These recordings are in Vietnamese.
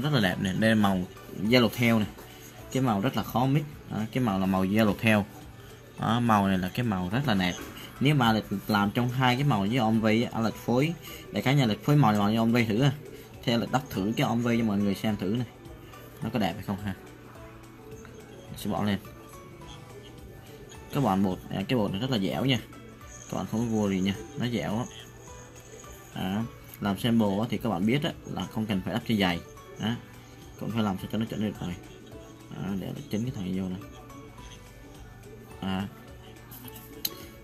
rất là đẹp này đây là màu yellow theo này cái màu rất là khó mix. Đó, cái màu là màu yellow theo. Đó, màu này là cái màu rất là đẹp. Nếu mà lịch làm trong hai cái màu với ông vi á lịch phối để cá nhà lịch phối màu màu với ông vi thử à. Theo lịch đắp thử cái ông vi cho mọi người xem thử này. Nó có đẹp hay không ha? Mình sẽ bỏ lên. Các bạn bột à, cái bột này rất là dẻo nha. Các bạn không có vua gì nha nó dẻo lắm à, làm sample thì các bạn biết á, là không cần phải đắp cho dày đó. cũng phải làm sao cho nó chỉnh được rồi đó, để chính cái thằng này vô này. À.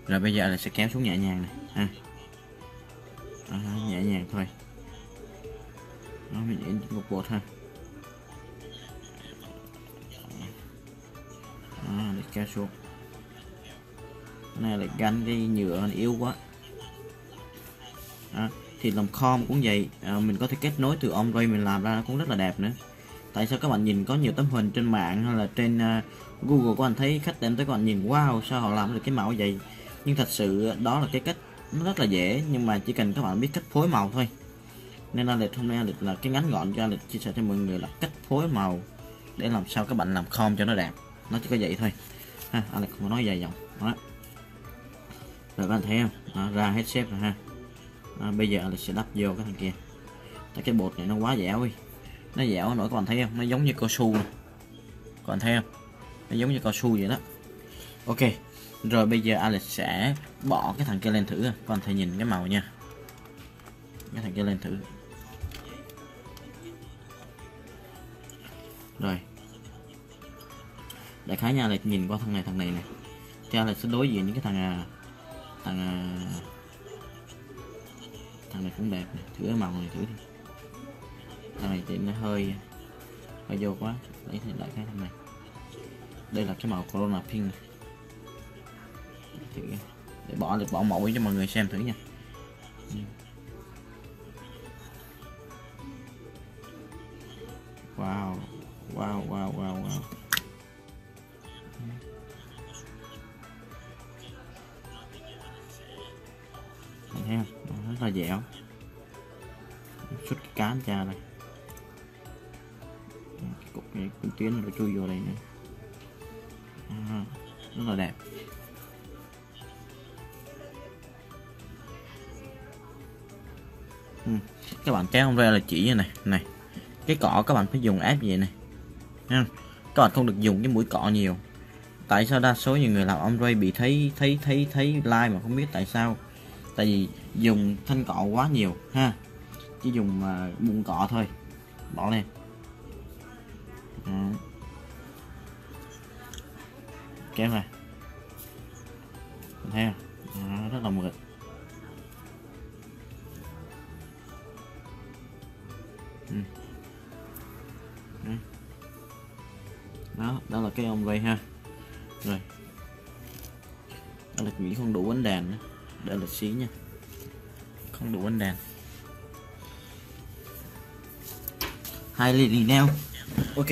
rồi bây giờ là sẽ kéo xuống nhẹ nhàng này ha. À, nhẹ nhàng thôi. Nó mình nhảy một bột ha à, để kéo xuống. Cái này là gắn cái nhựa yếu quá. À, thì làm com cũng vậy. À, mình có thể kết nối từ on mình làm ra nó cũng rất là đẹp nữa. Tại sao các bạn nhìn có nhiều tấm hình trên mạng hay là trên uh, Google các bạn thấy khách đem tới các bạn nhìn wow sao họ làm được cái màu vậy? Nhưng thật sự đó là cái cách nó rất là dễ nhưng mà chỉ cần các bạn biết cách phối màu thôi. Nên là lịch hôm nay lịch là cái ngắn gọn cho lịch chia sẻ cho mọi người là cách phối màu để làm sao các bạn làm com cho nó đẹp. Nó chỉ có vậy thôi. Ha anh lịch không nói dài dòng. Đó. Rồi các bạn thấy không? Đó, ra hết xếp rồi ha à, bây giờ là sẽ đắp vô cái thằng kia. Tại cái bột này nó quá dẻo đi. Nó dẻo nổi các bạn thấy không? Nó giống như cao su này. các bạn thấy không? Nó giống như cao su vậy đó. Ok rồi bây giờ Alex sẽ bỏ cái thằng kia lên thử. Các bạn thể nhìn cái màu nha. Cái thằng kia lên thử. Rồi. Đại khái nha Alex nhìn qua thằng này thằng này này thì Alex sẽ đối diện những cái thằng à, thằng à, thằng này cũng đẹp này. thử cái màu này thử đi. Thằng này thì nó hơi hơi vô quá. Lấy thêm lại cái thằng này. Đây là cái màu corona pink này. thử để bỏ được bỏ mẫu cho mọi người xem thử nha. Wow wow wow wow wow. Rất là dẻo xuất cái cán ra đây. Cái cục này cũng tuyến nó chui vô đây nữa. À, rất là đẹp. Ừ. các bạn kéo không ra là chỉ như này này. Cái cọ các bạn phải dùng ép vậy này. Nha các bạn không được dùng cái mũi cọ nhiều. Tại sao đa số nhiều người làm ông ray bị thấy thấy thấy thấy like mà không biết tại sao? Tại vì dùng thanh cọ quá nhiều ha. Chỉ dùng uh, bụng cọ thôi. Bỏ lên. Đó. kéo này thấy không? Lily nail ok.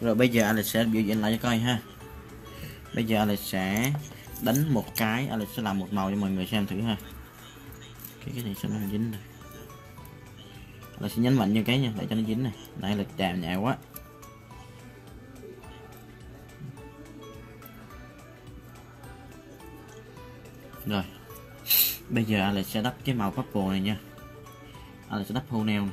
Rồi bây giờ Alex sẽ biểu diễn lại cho coi ha. Bây giờ Alex sẽ đánh một cái. Alex sẽ làm một màu cho mọi người xem thử ha. Cái cái này sẽ nó dính này. Alex sẽ nhấn mạnh như cái nha, để cho nó dính này. Đây là chạm nhẹ quá. Rồi. Bây giờ Alex sẽ đắp cái màu purple này nha. Alex sẽ đắp hô nail này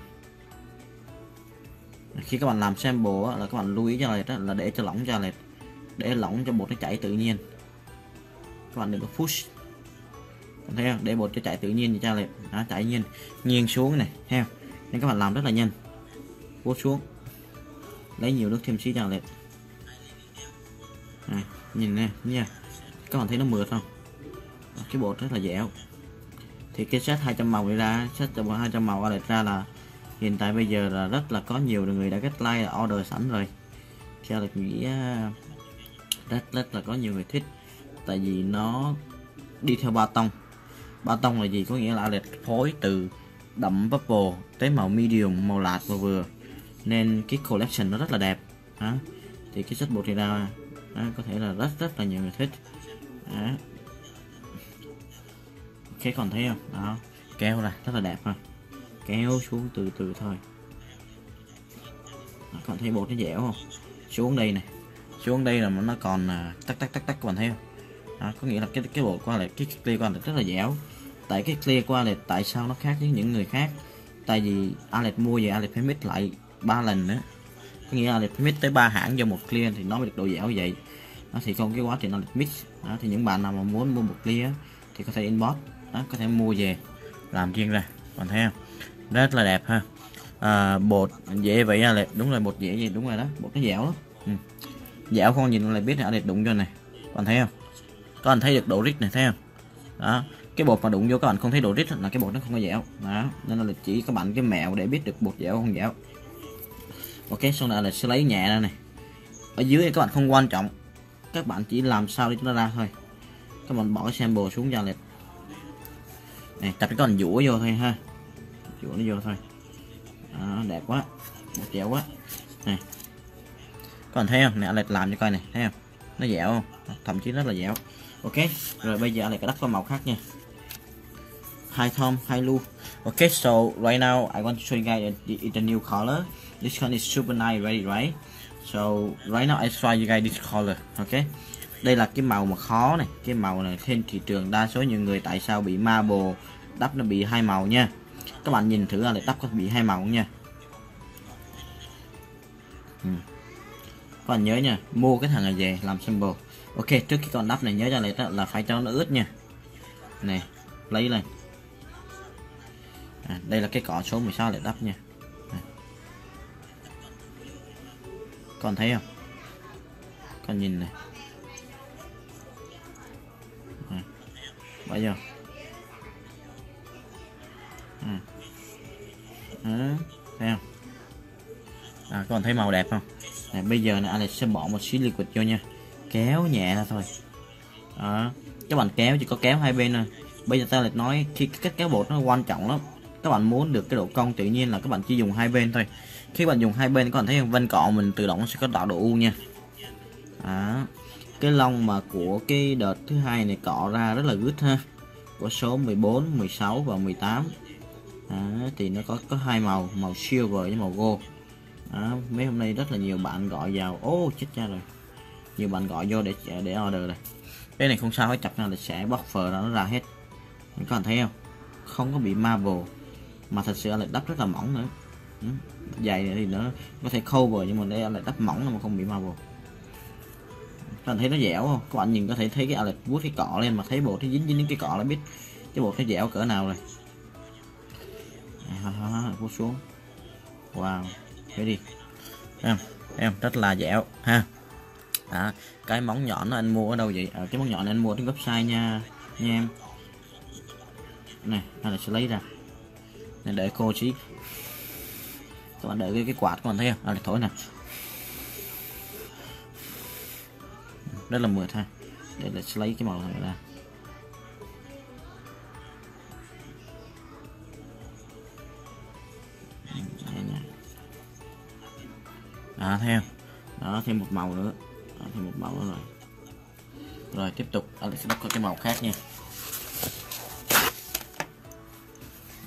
khi các bạn làm sample là các bạn lưu ý cho lệch đó, là để cho lỏng cho lệch để lỏng cho bột nó chảy tự nhiên. Các bạn đừng có push. Thấy không? Để bột cho chảy tự nhiên cho lệch nó chảy nhiên nghiêng xuống này theo nên các bạn làm rất là nhanh. Vuốt xuống. Lấy nhiều nước thêm xí cho lệch này, nhìn nè nha các bạn thấy nó mượt không? Cái bột rất là dẻo. Thì cái set 200 màu này ra set 200 màu ra ra là hiện tại bây giờ là rất là có nhiều người đã get like order sẵn rồi. Theo được nghĩ rất rất là có nhiều người thích. Tại vì nó đi theo ba tông. Ba tông là gì? Có nghĩa là lệch phối từ đậm purple tới màu medium màu lạt và vừa. Nên cái collection nó rất là đẹp. Đó. thì cái chất bột này ra đó, có thể là rất rất là nhiều người thích. Đó. ok còn thấy không? Đó. Kéo ra rất là đẹp ha kéo xuống từ từ thôi. Các bạn thấy bột nó dẻo không? Xuống đây này. Xuống đây là nó còn à, tắc tắc tắc tắc các bạn thấy không? Đó, có nghĩa là cái cái bột qua lại cái clear qua lại rất là dẻo. Tại cái clear qua lại tại sao nó khác với những người khác? Tại vì Alex mua về Alex phải mix lại ba lần nữa. Có nghĩa là Alex phải mix tới ba hãng cho một clear thì nó mới được độ dẻo như vậy. Đó, thì không cái quá trình Alex mix đó, thì những bạn nào mà muốn mua một clear thì có thể inbox đó, có thể mua về làm riêng ra. Còn thấy không? Rất là đẹp ha. À, bột dễ vậy Alex đúng là bột dễ vậy đúng rồi đó. Bột nó dẻo lắm. Ừ. dẻo không nhìn lại biết là Alex đụng cho này. Bạn thấy không? Các bạn thấy được độ rít này thấy không? Đó. Cái bột mà đụng vô các bạn không thấy độ rít là cái bột nó không có dẻo. Đó. Nên là chỉ các bạn cái mẹo để biết được bột dẻo không dẻo. Ok sau này là sẽ lấy nhẹ ra này. Ở dưới các bạn không quan trọng. Các bạn chỉ làm sao để nó ra thôi. Các bạn bỏ cái sample xuống ra liệt này tập cái con dũa vô thôi ha dũa nó vô thôi đó, đẹp quá đẹp dẻo quá này các bạn thấy không nè lệch làm cho coi này thấy không nó dẻo không thậm chí rất là dẻo ok rồi bây giờ lại cái đắp có màu khác nha hai Tom, hai Lu. Okay, so right now I want to show you guys the, the, the new color. This one is super nice, ready, right? So right now I try you guys this color. Okay. Đây là cái màu mà khó này, cái màu này trên thị trường đa số những người tại sao bị marble đắp nó bị hai màu nha. Các bạn nhìn thử là đắp có bị hai màu không nha. Ừ. Các bạn nhớ nha, mua cái thằng này về làm symbol. Ok, trước khi con đắp này nhớ cho lại là phải cho nó ướt nha. Này, lấy lên à, đây là cái cỏ số 16 để đắp nha à. còn thấy không còn nhìn này à. bao giờ à. À. thấy không? À, còn thấy màu đẹp không? À, bây giờ này anh sẽ bỏ một xíu liquid vô nha. Kéo nhẹ ra thôi. Đó. Các bạn kéo chỉ có kéo hai bên thôi. Bây giờ ta lại nói khi cách kéo bột nó quan trọng lắm. Các bạn muốn được cái độ cong tự nhiên là các bạn chỉ dùng hai bên thôi. Khi bạn dùng hai bên các bạn thấy vân cọ mình tự động sẽ có tạo độ u nha. Đó. Cái lông mà của cái đợt thứ hai này cọ ra rất là gứt ha. Của số 14 16 và 18 à, thì nó có có hai màu màu silver với màu gold. À, mấy hôm nay rất là nhiều bạn gọi vào. Ô oh, chết cha rồi. Nhiều bạn gọi vô để để order này cái này không sao hết chặt nào là sẽ buffer nó ra hết. Các bạn thấy không? Không có bị marble. Mà thật sự là đắp rất là mỏng nữa. Dày thì nó có thể cover nhưng mà đây lại đắp mỏng mà không bị marble. Các bạn thấy nó dẻo không? Các bạn nhìn có thể thấy cái Alex vuốt cái cọ lên mà thấy bột nó dính dính những cái cọ là biết cái bột nó dẻo cỡ nào rồi cú xuống. Wow cái đi. Em em rất là dẻo ha. À, cái móng nhọn nó anh mua ở đâu vậy? À, cái móng nhọn này anh mua trên website nha nha em. Này là sẽ lấy ra. Này để cô chí các bạn đợi cái, cái quạt các bạn thấy không? À, để thổi nè. Rất là mượt ha. Để là lấy cái màu này ra. Đó theo đó thêm một màu nữa. Đó, thêm một màu nữa rồi. Rồi tiếp tục. Alex sẽ có cái màu khác nha.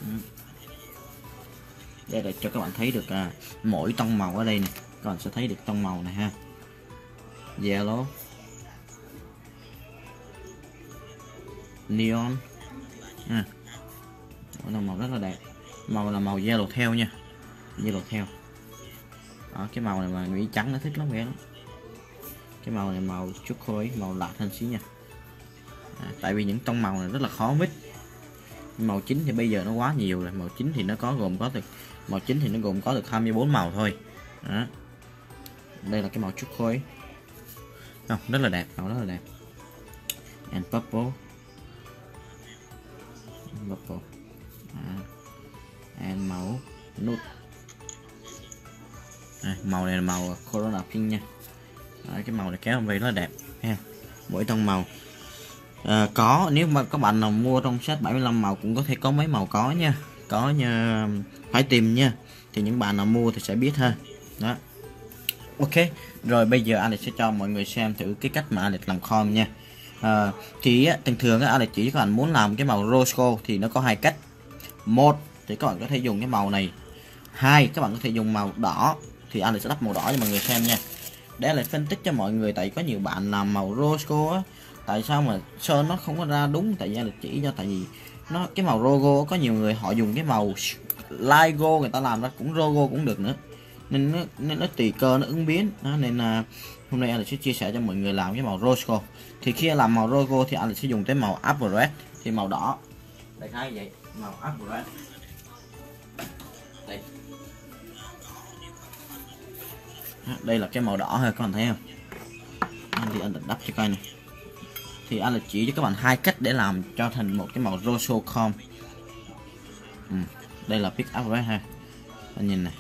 Ừ. Đây để cho các bạn thấy được à, mỗi tông màu ở đây này các bạn sẽ thấy được tông màu này ha. Yellow. Neon. À. tông màu rất là đẹp. Màu là màu yellow theo nha. Yellow theo đó, cái màu này mà nghĩ trắng nó thích lắm vậy cái màu này màu chút khối màu lạ hơn xí nha. À, tại vì những tông màu này rất là khó mix. Màu chính thì bây giờ nó quá nhiều rồi màu chính thì nó có gồm có được màu chính thì nó gồm có được 24 màu thôi. Đó. đây là cái màu chút khối không rất là đẹp màu rất là đẹp. And purple. Purple. À. and màu nút đây, màu này là màu corona pink nha. Đấy, cái màu này kéo về rất là đẹp ha. Mỗi tông màu. À, có nếu mà các bạn nào mua trong set 75 màu cũng có thể có mấy màu có nha. Có nha phải tìm nha. Thì những bạn nào mua thì sẽ biết ha. Đó. Ok rồi bây giờ anh sẽ cho mọi người xem thử cái cách mà anh làm com nha. À, thì thường thường anh chỉ các bạn muốn làm cái màu rose gold thì nó có hai cách. Một thì các bạn có thể dùng cái màu này. Hai các bạn có thể dùng màu đỏ thì Alex sẽ đắp màu đỏ cho mọi người xem nha. Để lại phân tích cho mọi người tại có nhiều bạn làm màu Rosco á. Tại sao mà sơn nó không có ra đúng? Tại vì Alex chỉ cho tại vì nó cái màu logo có nhiều người họ dùng cái màu Ligo người ta làm ra cũng logo cũng được nữa. Nên nó, nên nó tùy cơ nó ứng biến. Đó, nên là hôm nay Alex sẽ chia sẻ cho mọi người làm cái màu Rosco. Thì khi làm màu logo thì Alex sẽ dùng cái màu Apple Red thì màu đỏ. Đại khái vậy màu Apple Red đây là cái màu đỏ thôi các bạn thấy không? Anh thì anh định đắp cho coi này thì anh là chỉ cho các bạn hai cách để làm cho thành một cái màu Rosso com ừ. đây là pick up đấy ha. Anh nhìn này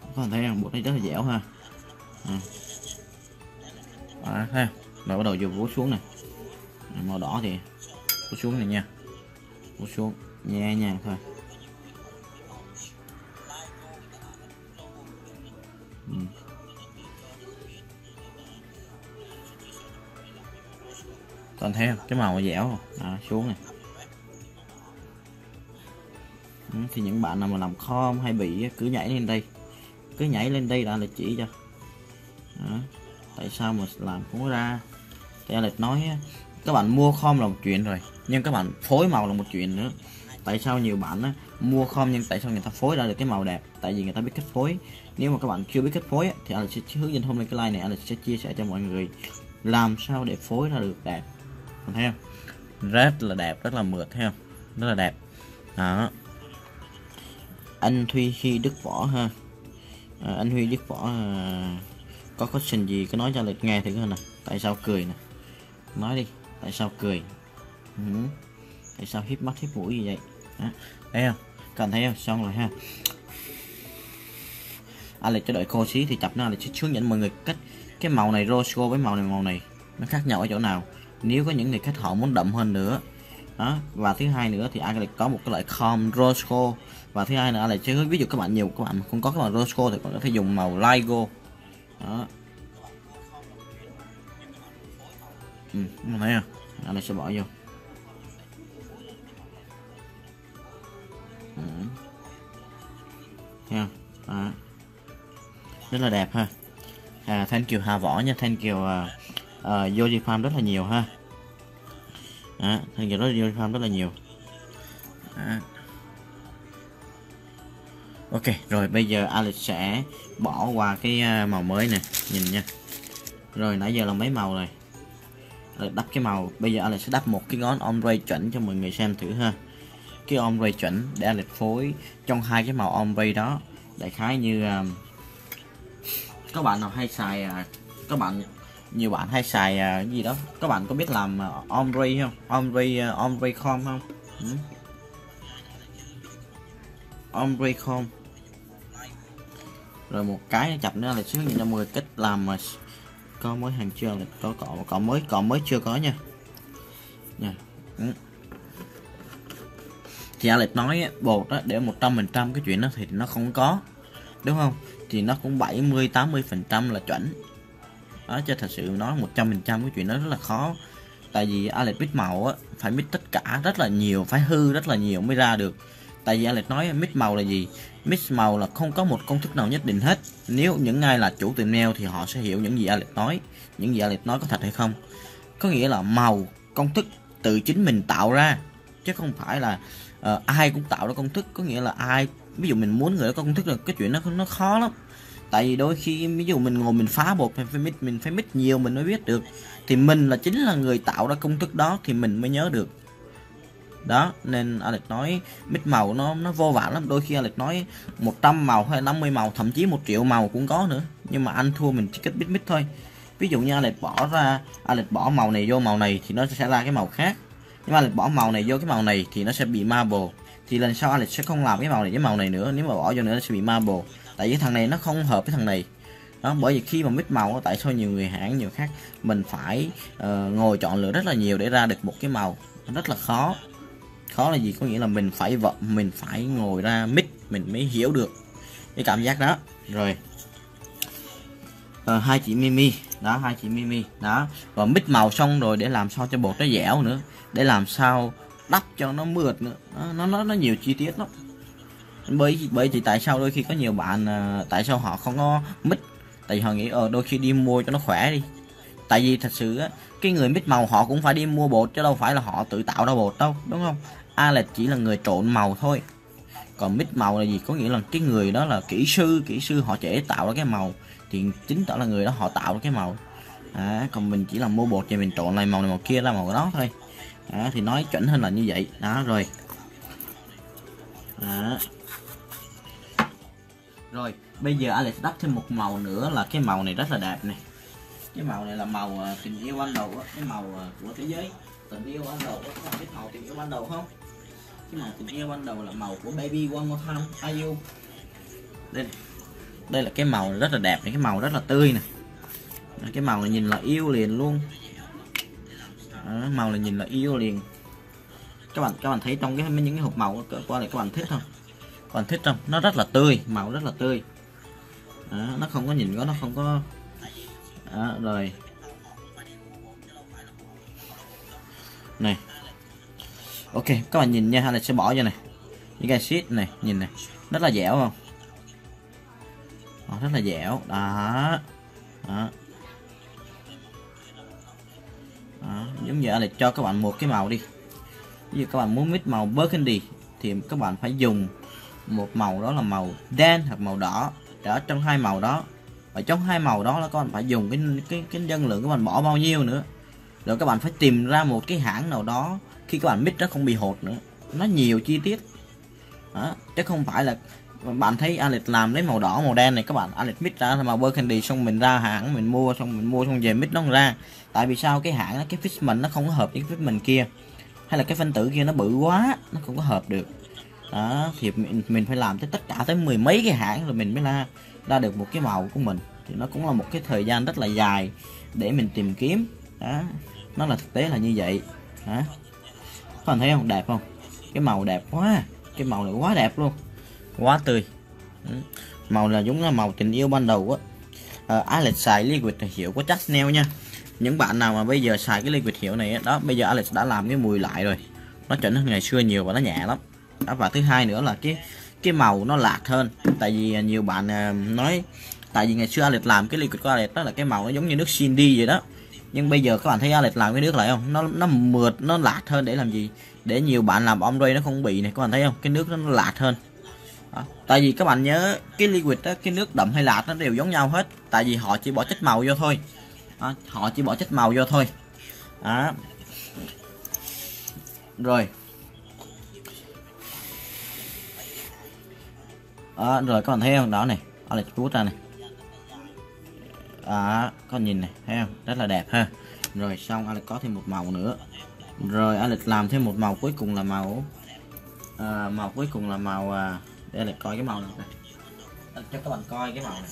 các bạn thấy không? Bột này rất là dẻo ha. À. À, thấy rồi bắt đầu vô vú xuống này màu đỏ thì vú xuống này nha. Vú xuống nhẹ nhàng thôi. Ừ. toàn thấy cái màu dẻo. À, xuống này. Ừ, thì những bạn nào mà làm kho hay bị cứ nhảy lên đây. Cứ nhảy lên đây là lịch chỉ cho. Đó. tại sao mà làm không ra? Thì lịch nói các bạn mua khom là một chuyện rồi nhưng các bạn phối màu là một chuyện nữa. Tại sao nhiều bạn á, mua khom nhưng tại sao người ta phối ra được cái màu đẹp? Tại vì người ta biết cách phối. Nếu mà các bạn chưa biết cách phối thì anh sẽ hướng dẫn hôm nay cái like này anh sẽ chia sẻ cho mọi người làm sao để phối ra được đẹp. Thấy không? Rất là đẹp rất là mượt thấy không? Rất là đẹp. Đó. Anh Thuy khi Đức Võ ha. À, anh Huy Đức Võ à, có question gì? Cứ nói cho lịch nghe thử nè. Tại sao cười nè? Nói đi tại sao cười? Ừ. tại sao hít mắt hít mũi gì vậy? Đó. thấy không? Cần thấy không? Xong rồi ha. Anh lại cho đợi khô xí thì tập nó là sẽ hướng dẫn mọi người cách cái màu này rose gold với màu này màu này nó khác nhau ở chỗ nào. Nếu có những người khách họ muốn đậm hơn nữa, đó. Và thứ hai nữa thì anh có một cái loại com gold. Và thứ hai nữa là chứ ví dụ các bạn nhiều, các bạn không có cái màu rose gold thì có thể dùng màu ligo đó. Ừ, thấy không à. anh này sẽ bỏ vô. Ừ. thấy không rất là đẹp ha. À, thank you hà võ nha thank you uh, uh, Farm rất là nhiều ha. À, thank you rất Yoji Farm rất là nhiều. À. ok rồi bây giờ Alex sẽ bỏ qua cái màu mới nè nhìn nha. Rồi nãy giờ là mấy màu rồi? Rồi đắp cái màu. Bây giờ Alex sẽ đắp một cái ngón ombre chuẩn cho mọi người xem thử ha. Cái ombre chuẩn để Alex phối trong hai cái màu ombre đó. Đại khái như à, uh, các bạn nào hay xài à, uh, các bạn nhiều bạn hay xài uh, cái gì đó. Các bạn có biết làm uh, ombre không? Ombre uh, ombre com không? Ừ. ombre com rồi một cái chập nữa là xuống cho mọi người cách làm mà có mới hàng chưa? Là có cọ cọ mới cọ mới chưa có nha. Nha. Ừ. thì Alex nói bột đó để 100% cái chuyện đó thì nó không có, đúng không? Thì nó cũng 70 80 phần trăm là chuẩn. Đó cho thật sự nói 100 phần trăm cái chuyện đó rất là khó. Tại vì Alex biết màu á, phải biết tất cả, rất là nhiều, phải hư rất là nhiều mới ra được tại vì Alex nói mix màu là gì? Mix màu là không có một công thức nào nhất định hết. Nếu những ai là chủ tiệm nail thì họ sẽ hiểu những gì Alex nói những gì Alex nói có thật hay không. Có nghĩa là màu công thức từ chính mình tạo ra chứ không phải là uh, ai cũng tạo ra công thức. Có nghĩa là ai ví dụ mình muốn người đó có công thức là cái chuyện nó nó khó lắm. Tại vì đôi khi ví dụ mình ngồi mình phá bột mình phải mix mình phải mix nhiều mình mới biết được. Thì mình là chính là người tạo ra công thức đó thì mình mới nhớ được đó nên Alex nói mix màu nó nó vô vàn lắm. Đôi khi Alex nói 100 màu hay 50 màu thậm chí một triệu màu cũng có nữa. Nhưng mà anh thua mình chỉ cách mix mix thôi. Ví dụ như Alex bỏ ra Alex bỏ màu này vô màu này thì nó sẽ ra cái màu khác. Nhưng mà Alex bỏ màu này vô cái màu này thì nó sẽ bị marble. Thì lần sau Alex sẽ không làm cái màu này với màu này nữa. Nếu mà bỏ vô nữa nó sẽ bị marble. Tại vì thằng này nó không hợp với thằng này. Đó bởi vì khi mà mix màu tại sao nhiều người hãng nhiều khác mình phải uh, ngồi chọn lựa rất là nhiều để ra được một cái màu. Rất là khó khó là gì? Có nghĩa là mình phải vận mình phải ngồi ra mic mình mới hiểu được cái cảm giác đó. Rồi. À, hai chị Mimi. Đó hai chị Mimi. Đó. Và mít màu xong rồi để làm sao cho bột nó dẻo nữa. Để làm sao đắp cho nó mượt nữa. Nó nó nó nhiều chi tiết lắm. Bởi bởi vì tại sao đôi khi có nhiều bạn à, tại sao họ không có mix tại vì họ nghĩ ờ đôi khi đi mua cho nó khỏe đi. Tại vì thật sự á cái người mít màu họ cũng phải đi mua bột chứ đâu phải là họ tự tạo ra bột đâu đúng không? A là chỉ là người trộn màu thôi. Còn mix màu là gì? Có nghĩa là cái người đó là kỹ sư kỹ sư họ chế tạo ra cái màu. Thì chính tỏ là người đó họ tạo ra cái màu. À, còn mình chỉ là mua bột và mình trộn lại màu này màu kia ra màu đó thôi. À, thì nói chuẩn hơn là như vậy. Đó rồi. À. rồi bây giờ Alex đắp thêm một màu nữa là cái màu này rất là đẹp này. Cái màu này là màu à, tình yêu ban đầu cái màu à, của thế giới. Tình yêu ban đầu các bạn biết màu tình yêu ban đầu không? Cái màu tình yêu ban đầu là màu của baby one more time are you? Đây đây là cái màu rất là đẹp này cái màu rất là tươi này. Cái màu là nhìn là yêu liền luôn. Đó, màu là nhìn là yêu liền. Các bạn các bạn thấy trong cái những cái hộp màu qua này các bạn thích không? Các bạn thích không? Nó rất là tươi màu rất là tươi. Đó, nó không có nhìn có nó không có đó, rồi. Này ok các bạn nhìn nha hay là sẽ bỏ vô này. Những cái sheet này nhìn này. Rất là dẻo không? Đó, rất là dẻo. Đó. Đó. Đó, giống như là cho các bạn một cái màu đi. Như các bạn muốn mix màu burgundy thì các bạn phải dùng một màu đó là màu đen hoặc màu đỏ. Đó trong hai màu đó. Và trong hai màu đó là các bạn phải dùng cái cái cái dân lượng các bạn bỏ bao nhiêu nữa. Rồi các bạn phải tìm ra một cái hãng nào đó khi các bạn mix nó không bị hột nữa. Nó nhiều chi tiết. Đó. chứ không phải là bạn thấy Alex làm lấy màu đỏ màu đen này các bạn Alex mix ra màu burgundy xong mình ra hãng mình mua xong mình mua xong về mix nó ra. Tại vì sao? Cái hãng cái fitment nó không có hợp với cái fitment kia. Hay là cái phân tử kia nó bự quá nó không có hợp được. Đó thì mình, mình phải làm tới tất cả tới mười mấy cái hãng rồi mình mới ra ra được một cái màu của mình. Thì nó cũng là một cái thời gian rất là dài để mình tìm kiếm. Đó nó là thực tế là như vậy. Đó các bạn thấy không? Đẹp không? Cái màu đẹp quá. Cái màu này quá đẹp luôn. Quá tươi. Ừ. Màu là giống là màu tình yêu ban đầu á. À, Alex xài liquid hiệu của neo nha. Những bạn nào mà bây giờ xài cái liquid hiệu này đó bây giờ Alex đã làm cái mùi lại rồi. Nó trở hơn ngày xưa nhiều và nó nhẹ lắm. Đó, và thứ hai nữa là cái cái màu nó lạc hơn. Tại vì à, nhiều bạn à, nói tại vì ngày xưa Alex làm cái liquid của Alex đó là cái màu nó giống như nước Cindy vậy đó nhưng bây giờ các bạn thấy Alex làm cái nước lại không? Nó nó mượt nó lạt hơn để làm gì? Để nhiều bạn làm ombre nó không bị này các bạn thấy không? Cái nước nó, nó lạt hơn. Đó. tại vì các bạn nhớ cái liquid đó cái nước đậm hay lạt nó đều giống nhau hết. Tại vì họ chỉ bỏ chất màu vô thôi. Đó. họ chỉ bỏ chất màu vô thôi. Đó. rồi. Đó, rồi các bạn thấy không? Đó này Alex rút ra này đó con nhìn này thấy không? Rất là đẹp ha. Rồi xong Alex có thêm một màu nữa. Rồi Alex làm thêm một màu cuối cùng là màu à, màu cuối cùng là màu à, để Alex coi cái màu này cho các bạn coi cái màu này.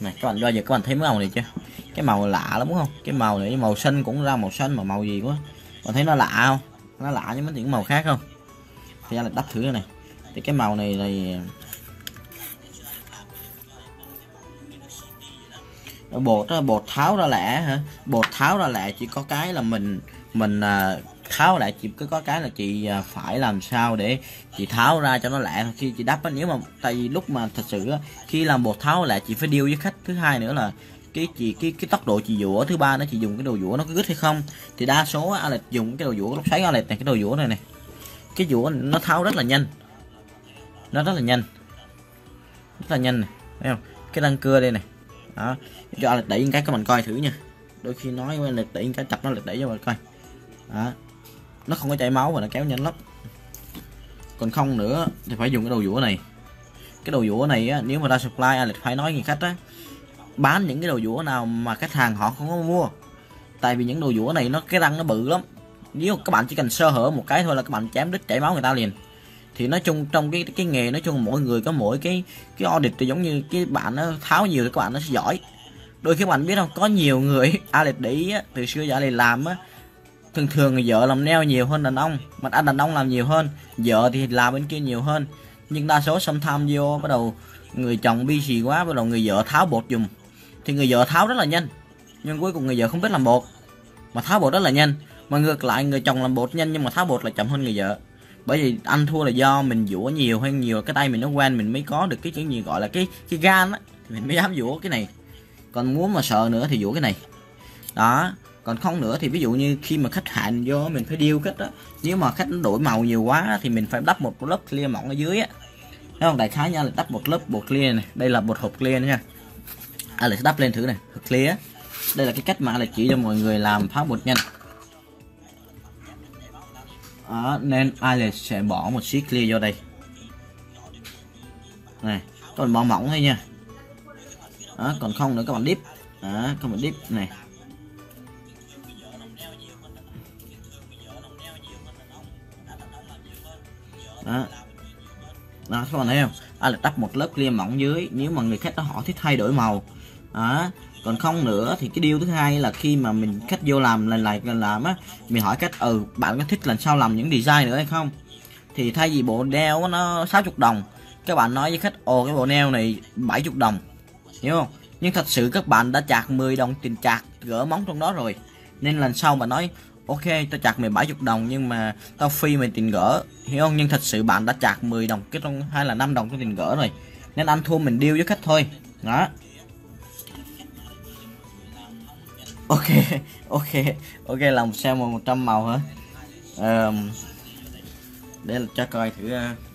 Này các bạn bao giờ các bạn thấy màu này chưa? Cái màu lạ lắm đúng không? Cái màu này màu xanh cũng ra màu xanh mà màu gì quá. Bạn thấy nó lạ không? Nó lạ với mấy những màu khác không? Thì Alex đắp thử cái này. Thì cái màu này là bột đó bột tháo ra lẻ hả? Bột tháo ra lẻ chỉ có cái là mình mình à, tháo lại chỉ có cái là chị à, phải làm sao để chị tháo ra cho nó lẹ khi chị đắp á nếu mà tại vì lúc mà thật sự á, khi làm bột tháo lại chị phải điêu với khách. Thứ hai nữa là cái chị cái cái tốc độ chị dũa thứ ba nó chị dùng cái đồ dũa nó có gứt hay không? Thì đa số Alex dùng cái đồ dũa lúc xoáy Alex này cái đồ dũa này này cái dũa nó tháo rất là nhanh. Nó rất là nhanh. Rất là nhanh này thấy không? Cái răng cưa đây này đó cho lịch đẩy cái các bạn coi thử nha. Đôi khi nói với lịch đẩy cái chặt nó lịch đẩy cho mình coi. Đó. Nó không có chảy máu và nó kéo nhanh lắm. Còn không nữa thì phải dùng cái đầu dũa này. Cái đầu dũa này á, nếu mà ra supply lịch phải nói người khách á bán những cái đầu dũa nào mà khách hàng họ không có mua. Tại vì những đầu dũa này nó cái răng nó bự lắm. Nếu các bạn chỉ cần sơ hở một cái thôi là các bạn chém đứt chảy máu người ta liền. Thì nói chung trong cái cái nghề nói chung mỗi người có mỗi cái cái audit thì giống như cái bạn nó tháo nhiều thì các bạn nó sẽ giỏi đôi khi bạn biết không có nhiều người Alex để ý á, từ xưa giờ Alex làm á thường thường người vợ làm neo nhiều hơn đàn ông mà anh đàn ông làm nhiều hơn vợ thì làm bên kia nhiều hơn. Nhưng đa số tham vô bắt đầu người chồng bi xì quá bắt đầu người vợ tháo bột dùng thì người vợ tháo rất là nhanh nhưng cuối cùng người vợ không biết làm bột mà tháo bột rất là nhanh. Mà ngược lại người chồng làm bột nhanh nhưng mà tháo bột là chậm hơn người vợ. Bởi vì anh thua là do mình dũa nhiều hay nhiều cái tay mình nó quen mình mới có được cái chữ gì gọi là cái cái gan á mình mới dám dũa cái này còn muốn mà sợ nữa thì dũa cái này. Đó còn không nữa thì ví dụ như khi mà khách hàng vô mình phải điêu cách đó nếu mà khách đổi màu nhiều quá thì mình phải đắp một lớp clear mỏng ở dưới á. Thấy không? Đại khái nha là đắp một lớp bột clear này. Đây là bột hộp clear nha. À lại đắp lên thử này hộp clear đây là cái cách mà là chỉ cho mọi người làm pháo bột nhanh. Đó, nên Alex sẽ bỏ một xí clear vô đây. Này còn bỏ mỏng thôi nha đó, còn không nữa các bạn dip đó, các bạn dip này. Đó. Đó các bạn thấy không? Alex đắp một lớp clear mỏng dưới. Nếu mà người khách đó họ thích thay đổi màu. Đó. Còn không nữa thì cái điều thứ hai là khi mà mình khách vô làm lần lại lần làm á mình hỏi khách ừ bạn có thích lần sau làm những design nữa hay không? Thì thay vì bộ đeo nó 60 đồng. Các bạn nói với khách ồ cái bộ neo này 70 đồng hiểu không? Nhưng thật sự các bạn đã chạc 10 đồng tiền chạc gỡ móng trong đó rồi. Nên lần sau mà nói ok tao chạc mày 70 đồng nhưng mà tao phi mày tiền gỡ. Hiểu không? Nhưng thật sự bạn đã chạc 10 đồng cái trong hay là 5 đồng cái tiền gỡ rồi. Nên anh thua mình điêu với khách thôi. Đó. Ok ok ok làm xem một trăm màu hả? Um, để là cho coi thử uh,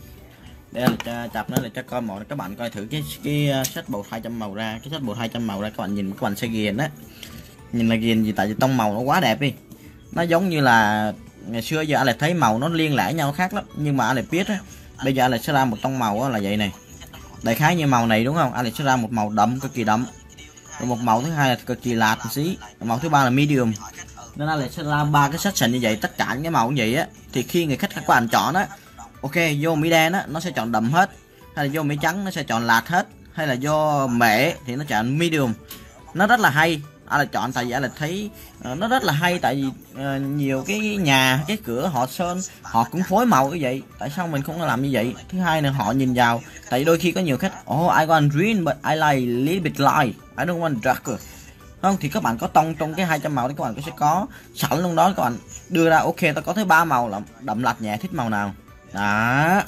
đây là chập nó là cho coi mọi các bạn coi thử cái cái sách bột 200 màu ra. Cái set bột 200 màu ra, các bạn nhìn, các bạn sẽ ghiền á. Nhìn là ghiền gì, tại vì tông màu nó quá đẹp đi. Nó giống như là, ngày xưa giờ anh lại thấy màu nó liên lẻ nhau khác lắm. Nhưng mà anh lại biết á, bây giờ anh lại sẽ ra một tông màu là vậy này đại khái như màu này, đúng không? Anh lại sẽ ra một màu đậm, cực kỳ đậm. Rồi một màu thứ hai là cực kỳ lạt một xí. Màu thứ ba là medium. Nên là sẽ ra ba cái section như vậy, tất cả những cái màu như vậy á. Thì khi người khách các bạn chọn á ok vô mỹ đen á nó sẽ chọn đậm hết. Hay là vô mỹ trắng nó sẽ chọn lạt hết. Hay là vô mễ thì nó chọn medium. Nó rất là hay. À, là chọn tại vì à, là thấy uh, nó rất là hay tại vì uh, nhiều cái nhà cái cửa họ sơn họ cũng phối màu như vậy. Tại sao mình không làm như vậy? Thứ hai là họ nhìn vào tại vì đôi khi có nhiều khách oh I want green but I like little bit light. I don't want darker. Không thì các bạn có tông trong cái 200 màu thì các bạn sẽ có sẵn luôn đó các bạn đưa ra ok ta có tới ba màu là đậm lạch nhẹ thích màu nào? Đó.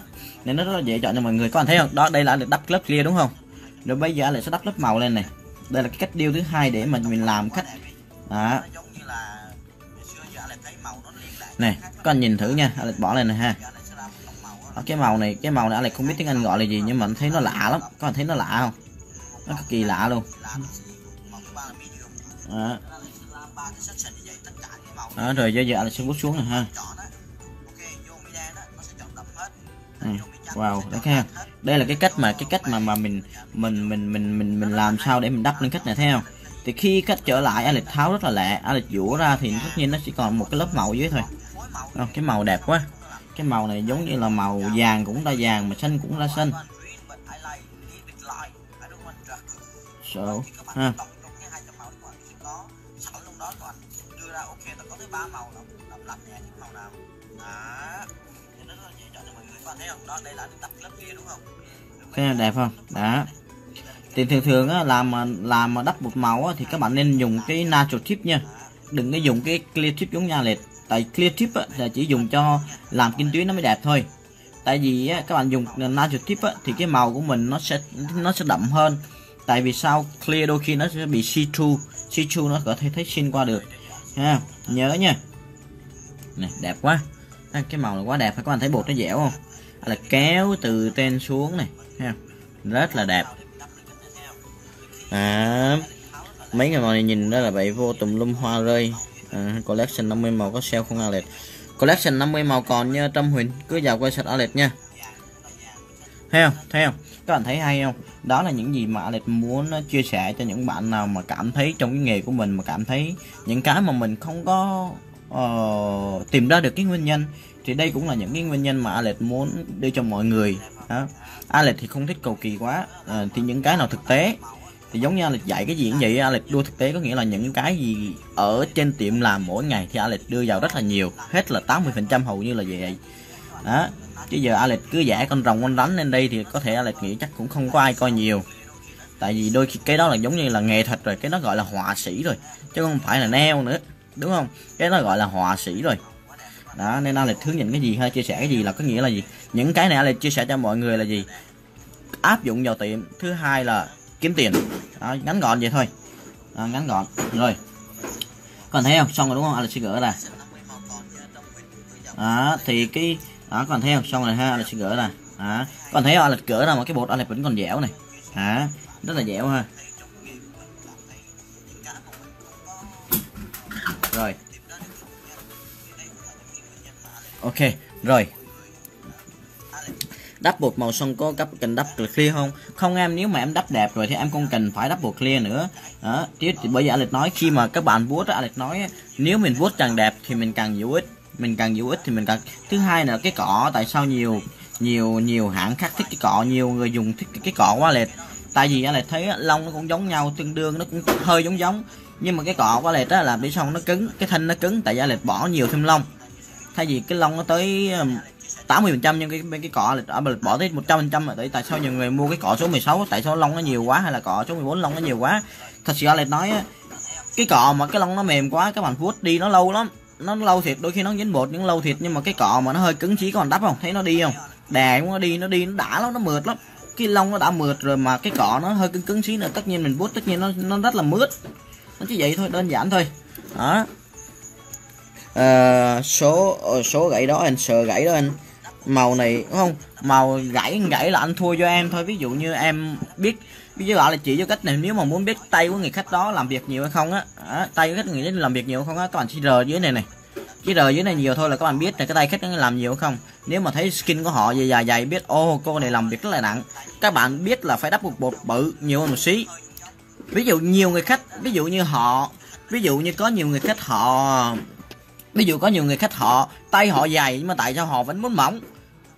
Nên nó rất là dễ chọn cho mọi người. Các bạn thấy không? Đó đây là được đắp lớp clear đúng không? Rồi bây giờ lại sẽ đắp lớp màu lên này. Đây là cái cách điêu thứ hai để mà mình làm cách đó. Này các anh nhìn thử nha. Alex bỏ lên này ha. Đó, cái màu này cái màu này Alex không biết tiếng Anh gọi là gì nhưng mà anh thấy nó lạ lắm. Các bạn thấy nó lạ không? Nó cực kỳ lạ luôn. Đó. đó rồi giờ giờ Alex sẽ bút xuống này ha ừ. wow đấy ha. Đây là cái cách mà cái cách mà mà mình mình mình mình mình mình làm sao để mình đắp lên cách này theo thì khi cách trở lại Alex tháo rất là lẹ. Alex dũa ra thì tất nhiên nó chỉ còn một cái lớp màu dưới thôi. À, cái màu đẹp quá. Cái màu này giống như là màu vàng cũng ra vàng mà xanh cũng ra xanh. So ha. Cái này đẹp không? Đó. Thì thường thường á, làm mà làm mà đắp bột màu á, thì các bạn nên dùng cái natural tip nha. Đừng có dùng cái clear tip giống nha liệt tại clear tip á, là chỉ dùng cho làm kinh tuyến nó mới đẹp thôi. Tại vì á, các bạn dùng natural tip á, thì cái màu của mình nó sẽ nó sẽ đậm hơn. Tại vì sao clear đôi khi nó sẽ bị see through. See through nó có thể thấy xuyên qua được. Ha nhớ nha. Này đẹp quá. Cái màu này quá đẹp các bạn thấy bột nó dẻo không? Là kéo từ trên xuống này ha rất là đẹp. À, mấy người màu này nhìn đó là vậy vô tùm lum hoa rơi. À, collection 50 màu có sale không alet? collection 50 màu còn nha Trâm Huỳnh. Cứ vào quay sạch alet nha. Thấy không? Thấy không? Các bạn thấy hay không? Đó là những gì mà Alex muốn ờ, chia sẻ cho những bạn nào mà cảm thấy trong cái nghề của mình mà cảm thấy những cái mà mình không có uh, tìm ra được cái nguyên nhân thì đây cũng là những cái nguyên nhân mà Alex muốn đưa cho mọi người đó. Alex thì không thích cầu kỳ quá. À, thì những cái nào thực tế? Thì giống như Alex dạy cái gì cũng vậy Alex đưa thực tế có nghĩa là những cái gì ở trên tiệm làm mỗi ngày thì Alex đưa vào rất là nhiều hết là 80 phần trăm hầu như là vậy. Đó chứ giờ Alex cứ giả con rồng con rắn lên đây thì có thể Alex nghĩ chắc cũng không có ai coi nhiều. Tại vì đôi khi cái đó là giống như là nghệ thuật rồi cái nó gọi là họa sĩ rồi chứ không phải là neo nữa đúng không? Cái nó gọi là họa sĩ rồi đó nên Alex hướng dẫn cái gì hay chia sẻ cái gì là có nghĩa là gì? Những cái này Alex chia sẻ cho mọi người là gì? Áp dụng vào tiệm. Thứ hai là kiếm tiền. Đó, ngắn gọn vậy thôi. Đó, ngắn gọn. Rồi. Còn thấy không? Xong rồi đúng không? Alex sẽ gỡ ra đó, thì cái đó còn thấy không? Xong rồi ha Alex sẽ gỡ ra đó. còn thấy không? Alex gỡ ra một cái bột Alex vẫn còn dẻo này. Hả rất là dẻo ha. Rồi ok, rồi. Đắp bột màu son có cấp, cần đắp clear không? Không em, nếu mà em đắp đẹp rồi thì em không cần phải đắp bột clear nữa. Đó chứ bởi vì lịch nói, khi mà các bạn vuốt lịch nói nếu mình vuốt càng đẹp thì mình càng giữ ích. Mình càng giữ ích thì mình càng, thứ hai là cái cọ tại sao nhiều nhiều nhiều hãng khác thích cái cọ nhiều người dùng thích cái cọ quá lệch tại vì anh lại thấy lông nó cũng giống nhau, tương đương nó cũng hơi giống giống. Nhưng mà cái cọ của lệch đó là đi xong nó cứng, cái thân nó cứng, tại vì lệch bỏ nhiều thêm lông thay vì cái lông nó tới um, 80 phần trăm nhưng cái, bên cái cọ là à, bỏ tới 100 phần trăm mà tại tại sao nhiều người mua cái cọ số 16 tại sao lông nó nhiều quá, hay là cọ số 14 lông nó nhiều quá? Thật sự là nói cái cọ mà cái lông nó mềm quá, các bạn vuốt đi nó lâu lắm, nó lâu thiệt, đôi khi nó dính bột những lâu thiệt, nhưng mà cái cọ mà nó hơi cứng chí còn đắp không? Thấy nó đi không? Đè nó đi nó đi, nó đã lắm, nó mượt lắm. Cái lông nó đã mượt rồi mà cái cọ nó hơi cứng cứng xí nữa, tất nhiên mình vuốt, tất nhiên nó nó rất là mướt. Nó chỉ vậy thôi, đơn giản thôi. Đó uh, số ờ, số gãy đó anh sợ gãy đó anh. Màu này đúng không? Màu gãy gãy là anh thua cho em thôi. Ví dụ như em biết ví dụ gọi là chỉ cho cách này nếu mà muốn biết tay của người khách đó làm việc nhiều hay không á à, tay của khách người làm việc nhiều không á các bạn chỉ r dưới này này. Chỉ r dưới này nhiều thôi là các bạn biết là cái tay khách nó làm nhiều không. Nếu mà thấy skin của họ dài dài dài biết ô oh, cô này làm việc rất là nặng. Các bạn biết là phải đắp một bột bự nhiều hơn một xí. Ví dụ nhiều người khách ví dụ như họ ví dụ như có nhiều người khách họ ví dụ có nhiều người khách họ tay họ dài nhưng mà tại sao họ vẫn muốn mỏng?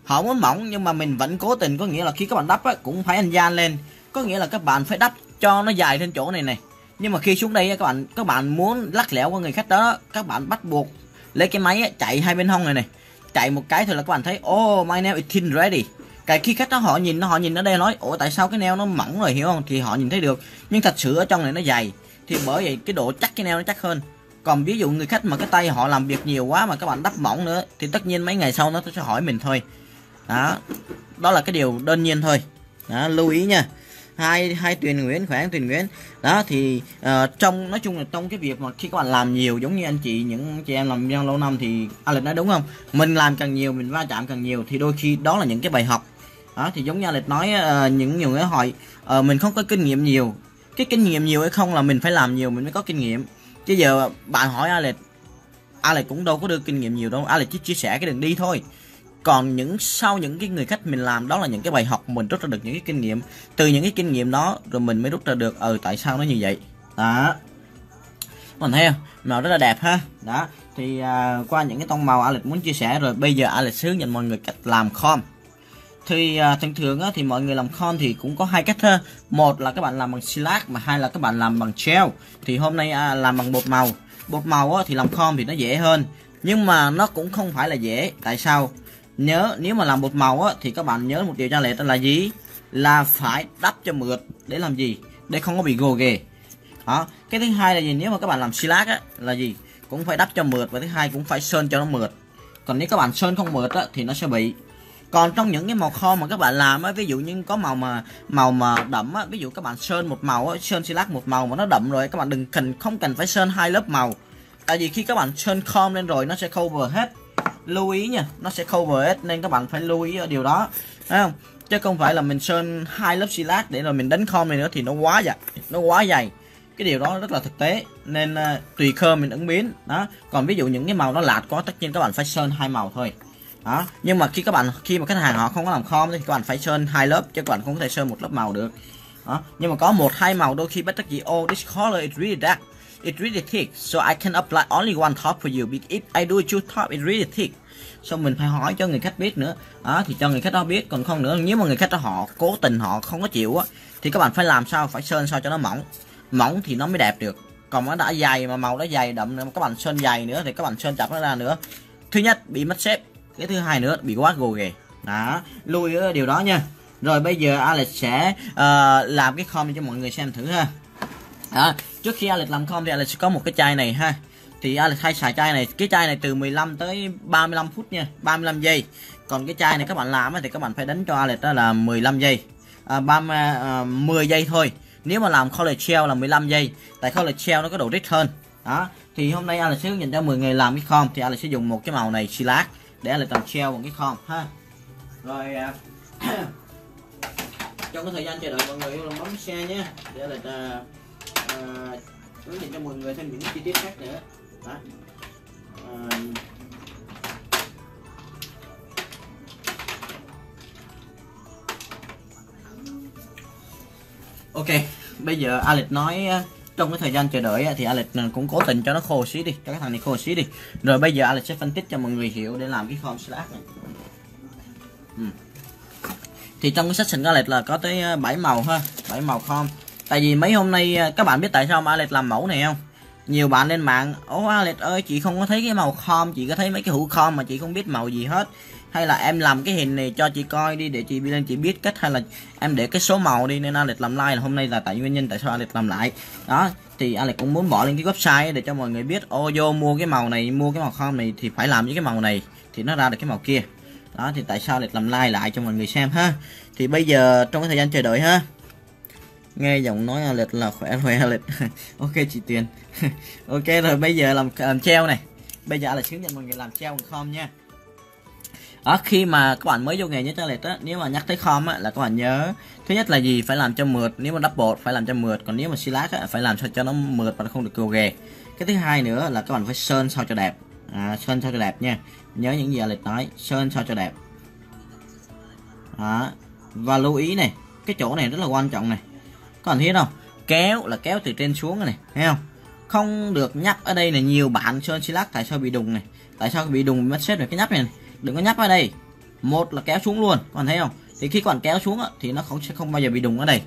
Họ muốn mỏng nhưng mà mình vẫn cố tình có nghĩa là khi các bạn đắp á, cũng phải anh gian lên. Có nghĩa là các bạn phải đắp cho nó dài trên chỗ này này. Nhưng mà khi xuống đây các bạn các bạn muốn lắc lẻo qua người khách đó các bạn bắt buộc lấy cái máy á, chạy hai bên hông này này. Chạy một cái thì là các bạn thấy oh my nail is thin ready. Cái khi khách đó họ nhìn nó họ nhìn ở đây nói ủa tại sao cái nail nó mỏng rồi hiểu không? Thì họ nhìn thấy được. Nhưng thật sự ở trong này nó dày. Thì bởi vậy cái độ chắc cái nail nó chắc hơn còn ví dụ người khách mà cái tay họ làm việc nhiều quá mà các bạn đắp mỏng nữa thì tất nhiên mấy ngày sau nó sẽ hỏi mình thôi. Đó đó là cái điều đơn nhiên thôi. Đó, lưu ý nha. Hai hai tuyền nguyễn khỏe tuyền nguyễn. Đó thì uh, trong nói chung là trong cái việc mà khi các bạn làm nhiều giống như anh chị những chị em làm nhân lâu năm thì Alex nói đúng không? Mình làm càng nhiều mình va chạm càng nhiều thì đôi khi đó là những cái bài học. Đó thì giống như Alex nói uh, những nhiều người hỏi uh, mình không có kinh nghiệm nhiều. Cái kinh nghiệm nhiều hay không là mình phải làm nhiều mình mới có kinh nghiệm chứ giờ bạn hỏi Alex Alex cũng đâu có đưa kinh nghiệm nhiều đâu. Alex chỉ chia sẻ cái đường đi thôi. Còn những sau những cái người khách mình làm đó là những cái bài học mình rút ra được những cái kinh nghiệm. Từ những cái kinh nghiệm đó rồi mình mới rút ra được ừ tại sao nó như vậy? Đó. Mình thấy không? Màu rất là đẹp ha. Đó. Thì à, qua những cái tông màu Alex muốn chia sẻ rồi bây giờ Alex hướng dẫn mọi người cách làm com thì à, thường thường á, thì mọi người làm con thì cũng có hai cách ha một là các bạn làm bằng silac mà hai là các bạn làm bằng gel. Thì hôm nay à, làm bằng bột màu. Bột màu á, thì làm con thì nó dễ hơn. Nhưng mà nó cũng không phải là dễ. Tại sao? Nhớ nếu mà làm bột màu á, thì các bạn nhớ một điều cho lệ là gì? Là phải đắp cho mượt. Để làm gì? Để không có bị gồ ghề. Đó. Cái thứ hai là gì? Nếu mà các bạn làm silac á là gì? Cũng phải đắp cho mượt và thứ hai cũng phải sơn cho nó mượt. Còn nếu các bạn sơn không mượt á, thì nó sẽ bị còn trong những cái màu kho mà các bạn làm á ví dụ như có màu mà màu mà đậm á ví dụ các bạn sơn một màu á sơn silac một màu mà nó đậm rồi các bạn đừng cần không cần phải sơn hai lớp màu. Tại vì khi các bạn sơn com lên rồi nó sẽ cover hết. Lưu ý nha nó sẽ cover hết nên các bạn phải lưu ý ở điều đó. Thấy không? Chứ không phải là mình sơn hai lớp silac để rồi mình đánh com này nữa thì nó quá dày nó quá dày. Cái điều đó rất là thực tế nên uh, tùy khơ mình ứng biến. Đó còn ví dụ những cái màu nó lạt quá tất nhiên các bạn phải sơn hai màu thôi đó. Nhưng mà khi các bạn khi mà khách hàng họ không có làm khom thì các bạn phải sơn hai lớp, chứ các bạn không có thể sơn một lớp màu được. Đó. Nhưng mà có một hai màu đôi khi bất đắc dĩ oh this color is really dark. It's really thick, so I can apply only one top for you. If I do two top, it's really thick. So mình phải hỏi cho người khách biết nữa. Đó, thì cho người khách đó biết. Còn không nữa, nếu mà người khách đó họ cố tình họ không có chịu á, thì các bạn phải làm sao? Phải sơn sao cho nó mỏng. Mỏng thì nó mới đẹp được. Còn nó đã dày mà màu nó dày đậm nữa các bạn sơn dày nữa thì các bạn sơn chặt nó ra nữa. Thứ nhất, bị mất xếp cái thứ hai nữa bị quá gồ ghề. Đó lưu ý điều đó nha. Rồi bây giờ Alex sẽ uh, làm cái com cho mọi người xem thử ha. Đó. trước khi Alex làm com thì Alex sẽ có một cái chai này ha. Thì Alex hay xài chai này cái chai này từ 15 tới 35 phút nha 35 giây. Còn cái chai này các bạn làm thì các bạn phải đánh cho Alex đó là 15 giây. À, 30 uh, 10 giây thôi. Nếu mà làm college shell là 15 giây tại college shell nó có độ rít hơn. Đó thì hôm nay Alex sẽ hướng dẫn cho 10 người làm cái com thì Alex sẽ dùng một cái màu này silat để lại tầm treo một cái khom ha. Rồi à, trong cái thời gian chờ đợi mọi người yêu bấm xe nhé. Để lại à, à, hướng dẫn cho mọi người thêm những chi tiết khác nữa. Đó. À, ok bây giờ Alex nói trong cái thời gian chờ đợi thì Alex ừ, cũng cố tình cho nó khô xí đi, cho cái thằng này khô xí đi. Rồi bây giờ Alex sẽ phân tích cho mọi người hiểu để làm cái form slash này. Ừ. thì trong cái section của Alex là có tới ờ, 7 màu ha 7 màu form. Tại vì mấy hôm nay ờ, các bạn biết tại sao mà Alex làm mẫu này không? Nhiều bạn lên mạng ô Alex ơi, chị không có thấy cái màu com chị có thấy mấy cái hũ com mà chị không biết màu gì hết hay là em làm cái hình này cho chị coi đi, để chị lên chị biết cách, hay là em để cái số màu đi, nên Alex làm like là hôm nay là tại nguyên nhân tại sao Alex làm lại. Đó, thì Alex cũng muốn bỏ lên cái website để cho mọi người biết, ô, vô mua cái màu này, mua cái màu không này thì phải làm với cái màu này thì nó ra được cái màu kia. Đó, thì tại sao Alex làm like lại cho mọi người xem ha. Thì bây giờ trong cái thời gian chờ đợi ha. Nghe giọng nói Alex là khỏe khỏe Alex. Ok, chị Tuyền. Ok, rồi bây giờ làm làm treo này. Bây giờ là hướng dẫn mọi người làm treo bằng không nha đó khi mà các bạn mới vô nghề như Charlotte lệch á nếu mà nhắc tới com á là các bạn nhớ thứ nhất là gì? Phải làm cho mượt nếu mà double phải làm cho mượt. Còn nếu mà silat á phải làm sao cho nó mượt và nó không được cầu ghề cái thứ hai nữa là các bạn phải sơn sao cho đẹp. À, sơn sao cho đẹp nha. Nhớ những gì lệch nói sơn sao cho đẹp. Đó. và lưu ý này cái chỗ này rất là quan trọng này. Các bạn thấy không? Kéo là kéo từ trên xuống này thấy không? Không được nhắc ở đây là nhiều bạn sơn silat tại sao bị đùng này? Tại sao bị đùng mất xếp về cái nhấp này, này? Đừng có nhấp vào đây. Một là kéo xuống luôn còn thấy không? Thì khi còn kéo xuống thì nó không sẽ không bao giờ bị đùng ở đây.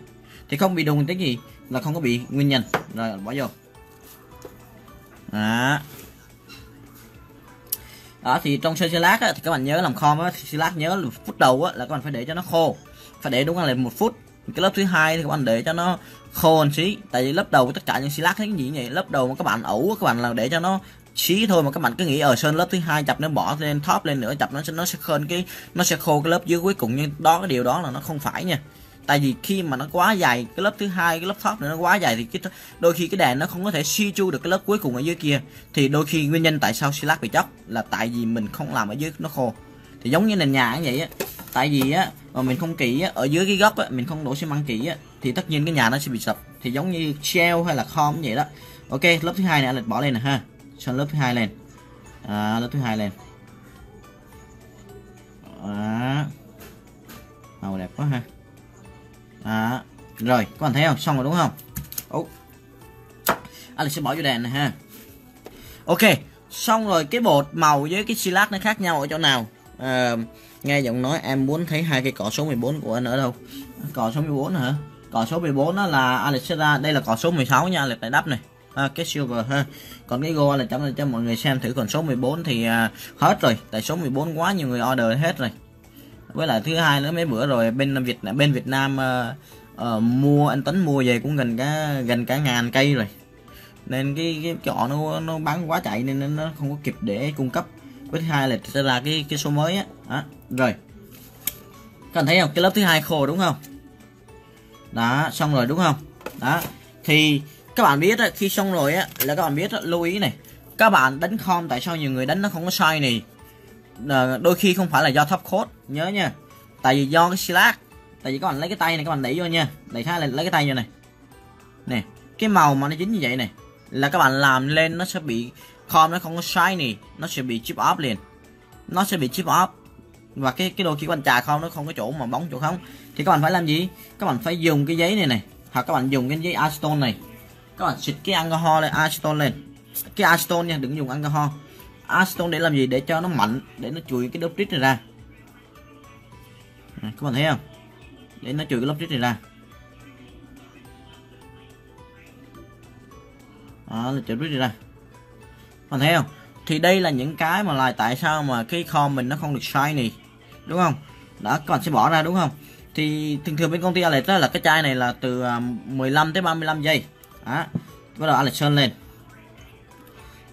Thì không bị đùng cái gì? Là không có bị nguyên nhân. Rồi bỏ vô. Đó. Đó thì trong sơ lát thì các bạn nhớ làm com á thì lát nhớ là phút đầu á, là các bạn phải để cho nó khô. Phải để đúng là một phút. Cái lớp thứ hai thì các bạn để cho nó khô một xí. Tại vì lớp đầu tất cả những xi lát cái gì vậy lớp đầu mà các bạn ủ các bạn là để cho nó xí thôi mà các bạn cứ nghĩ ở sơn lớp thứ hai chập nó bỏ lên top lên nữa, chập nó sẽ nó sẽ khơn cái, nó sẽ khô cái lớp dưới cuối cùng, nhưng đó, cái điều đó là nó không phải nha. Tại vì khi mà nó quá dài cái lớp thứ hai, cái lớp top này nó quá dài thì cái đôi khi cái đèn nó không có thể suy chu được cái lớp cuối cùng ở dưới kia. Thì đôi khi nguyên nhân tại sao silat bị chóc là tại vì mình không làm ở dưới nó khô. Thì giống như nền nhà như vậy á, tại vì á, mà mình không kỹ á, ở dưới cái góc á, mình không đổ xi măng kỹ á, thì tất nhiên cái nhà nó sẽ bị sập. Thì giống như shell hay là com vậy đó. Ok, lớp thứ hai này anh lịch bỏ lên nè ha cho lớp thứ hai lên. À, lớp thứ hai lên. À, màu đẹp quá ha. À, rồi các bạn thấy không? Xong rồi đúng không? Ủa. anh sẽ bỏ vô đèn này ha. Ok xong rồi cái bột màu với cái silat nó khác nhau ở chỗ nào? À, nghe giọng nói em muốn thấy hai cái cỏ số 14 của anh ở đâu? Cỏ số 14 hả? Cỏ số 14 đó là Alex ra. Đây là cỏ số 16 nha Alex tại đắp này ha, cái silver ha. Còn cái go là chấm cho mọi người xem thử. Còn số 14 thì à, hết rồi. Tại số 14 quá nhiều người order hết rồi. Với lại thứ hai nữa mấy bữa rồi bên Việt bên Việt Nam à, à, mua anh Tấn mua về cũng gần cả gần cả ngàn cây rồi. Nên cái cái chọ nó nó bán quá chạy nên nó không có kịp để cung cấp. Với thứ hai là sẽ là cái cái số mới á. À, rồi. Các bạn thấy không? Cái lớp thứ hai khô đúng không? Đó xong rồi đúng không? Đó thì các bạn biết á, khi xong rồi á là các bạn biết lưu ý này. Các bạn đánh com tại sao nhiều người đánh nó không có sai này? À, đôi khi không phải là do thấp code nhớ nha. Tại vì do cái slack tại vì các bạn lấy cái tay này các bạn đẩy vô nha. Đẩy khác lên lấy cái tay vô này. Nè cái màu mà nó dính như vậy này là các bạn làm lên nó sẽ bị com nó không có shiny nó sẽ bị chip off liền. Nó sẽ bị chip off. Và cái cái đôi khi các bạn không nó không có chỗ mà bóng chỗ không. Thì các bạn phải làm gì? Các bạn phải dùng cái giấy này này hoặc các bạn dùng cái giấy Aston này các bạn xịt cái alcohol lên acetone lên. Cái acetone nha, đừng dùng alcohol. Acetone để làm gì? Để cho nó mạnh, để nó chùi cái lớp trít này ra. À, các bạn thấy không? Để nó chùi cái lớp trít này ra. Đó, là chùi trít này ra. Các bạn thấy không? Thì đây là những cái mà là tại sao mà cái kho mình nó không được shiny, đúng không? Đó, các bạn sẽ bỏ ra, đúng không? Thì thường thường bên công ty Alex đó là cái chai này là từ à, 15 tới 35 giây đó. Bắt đầu Alex sơn lên.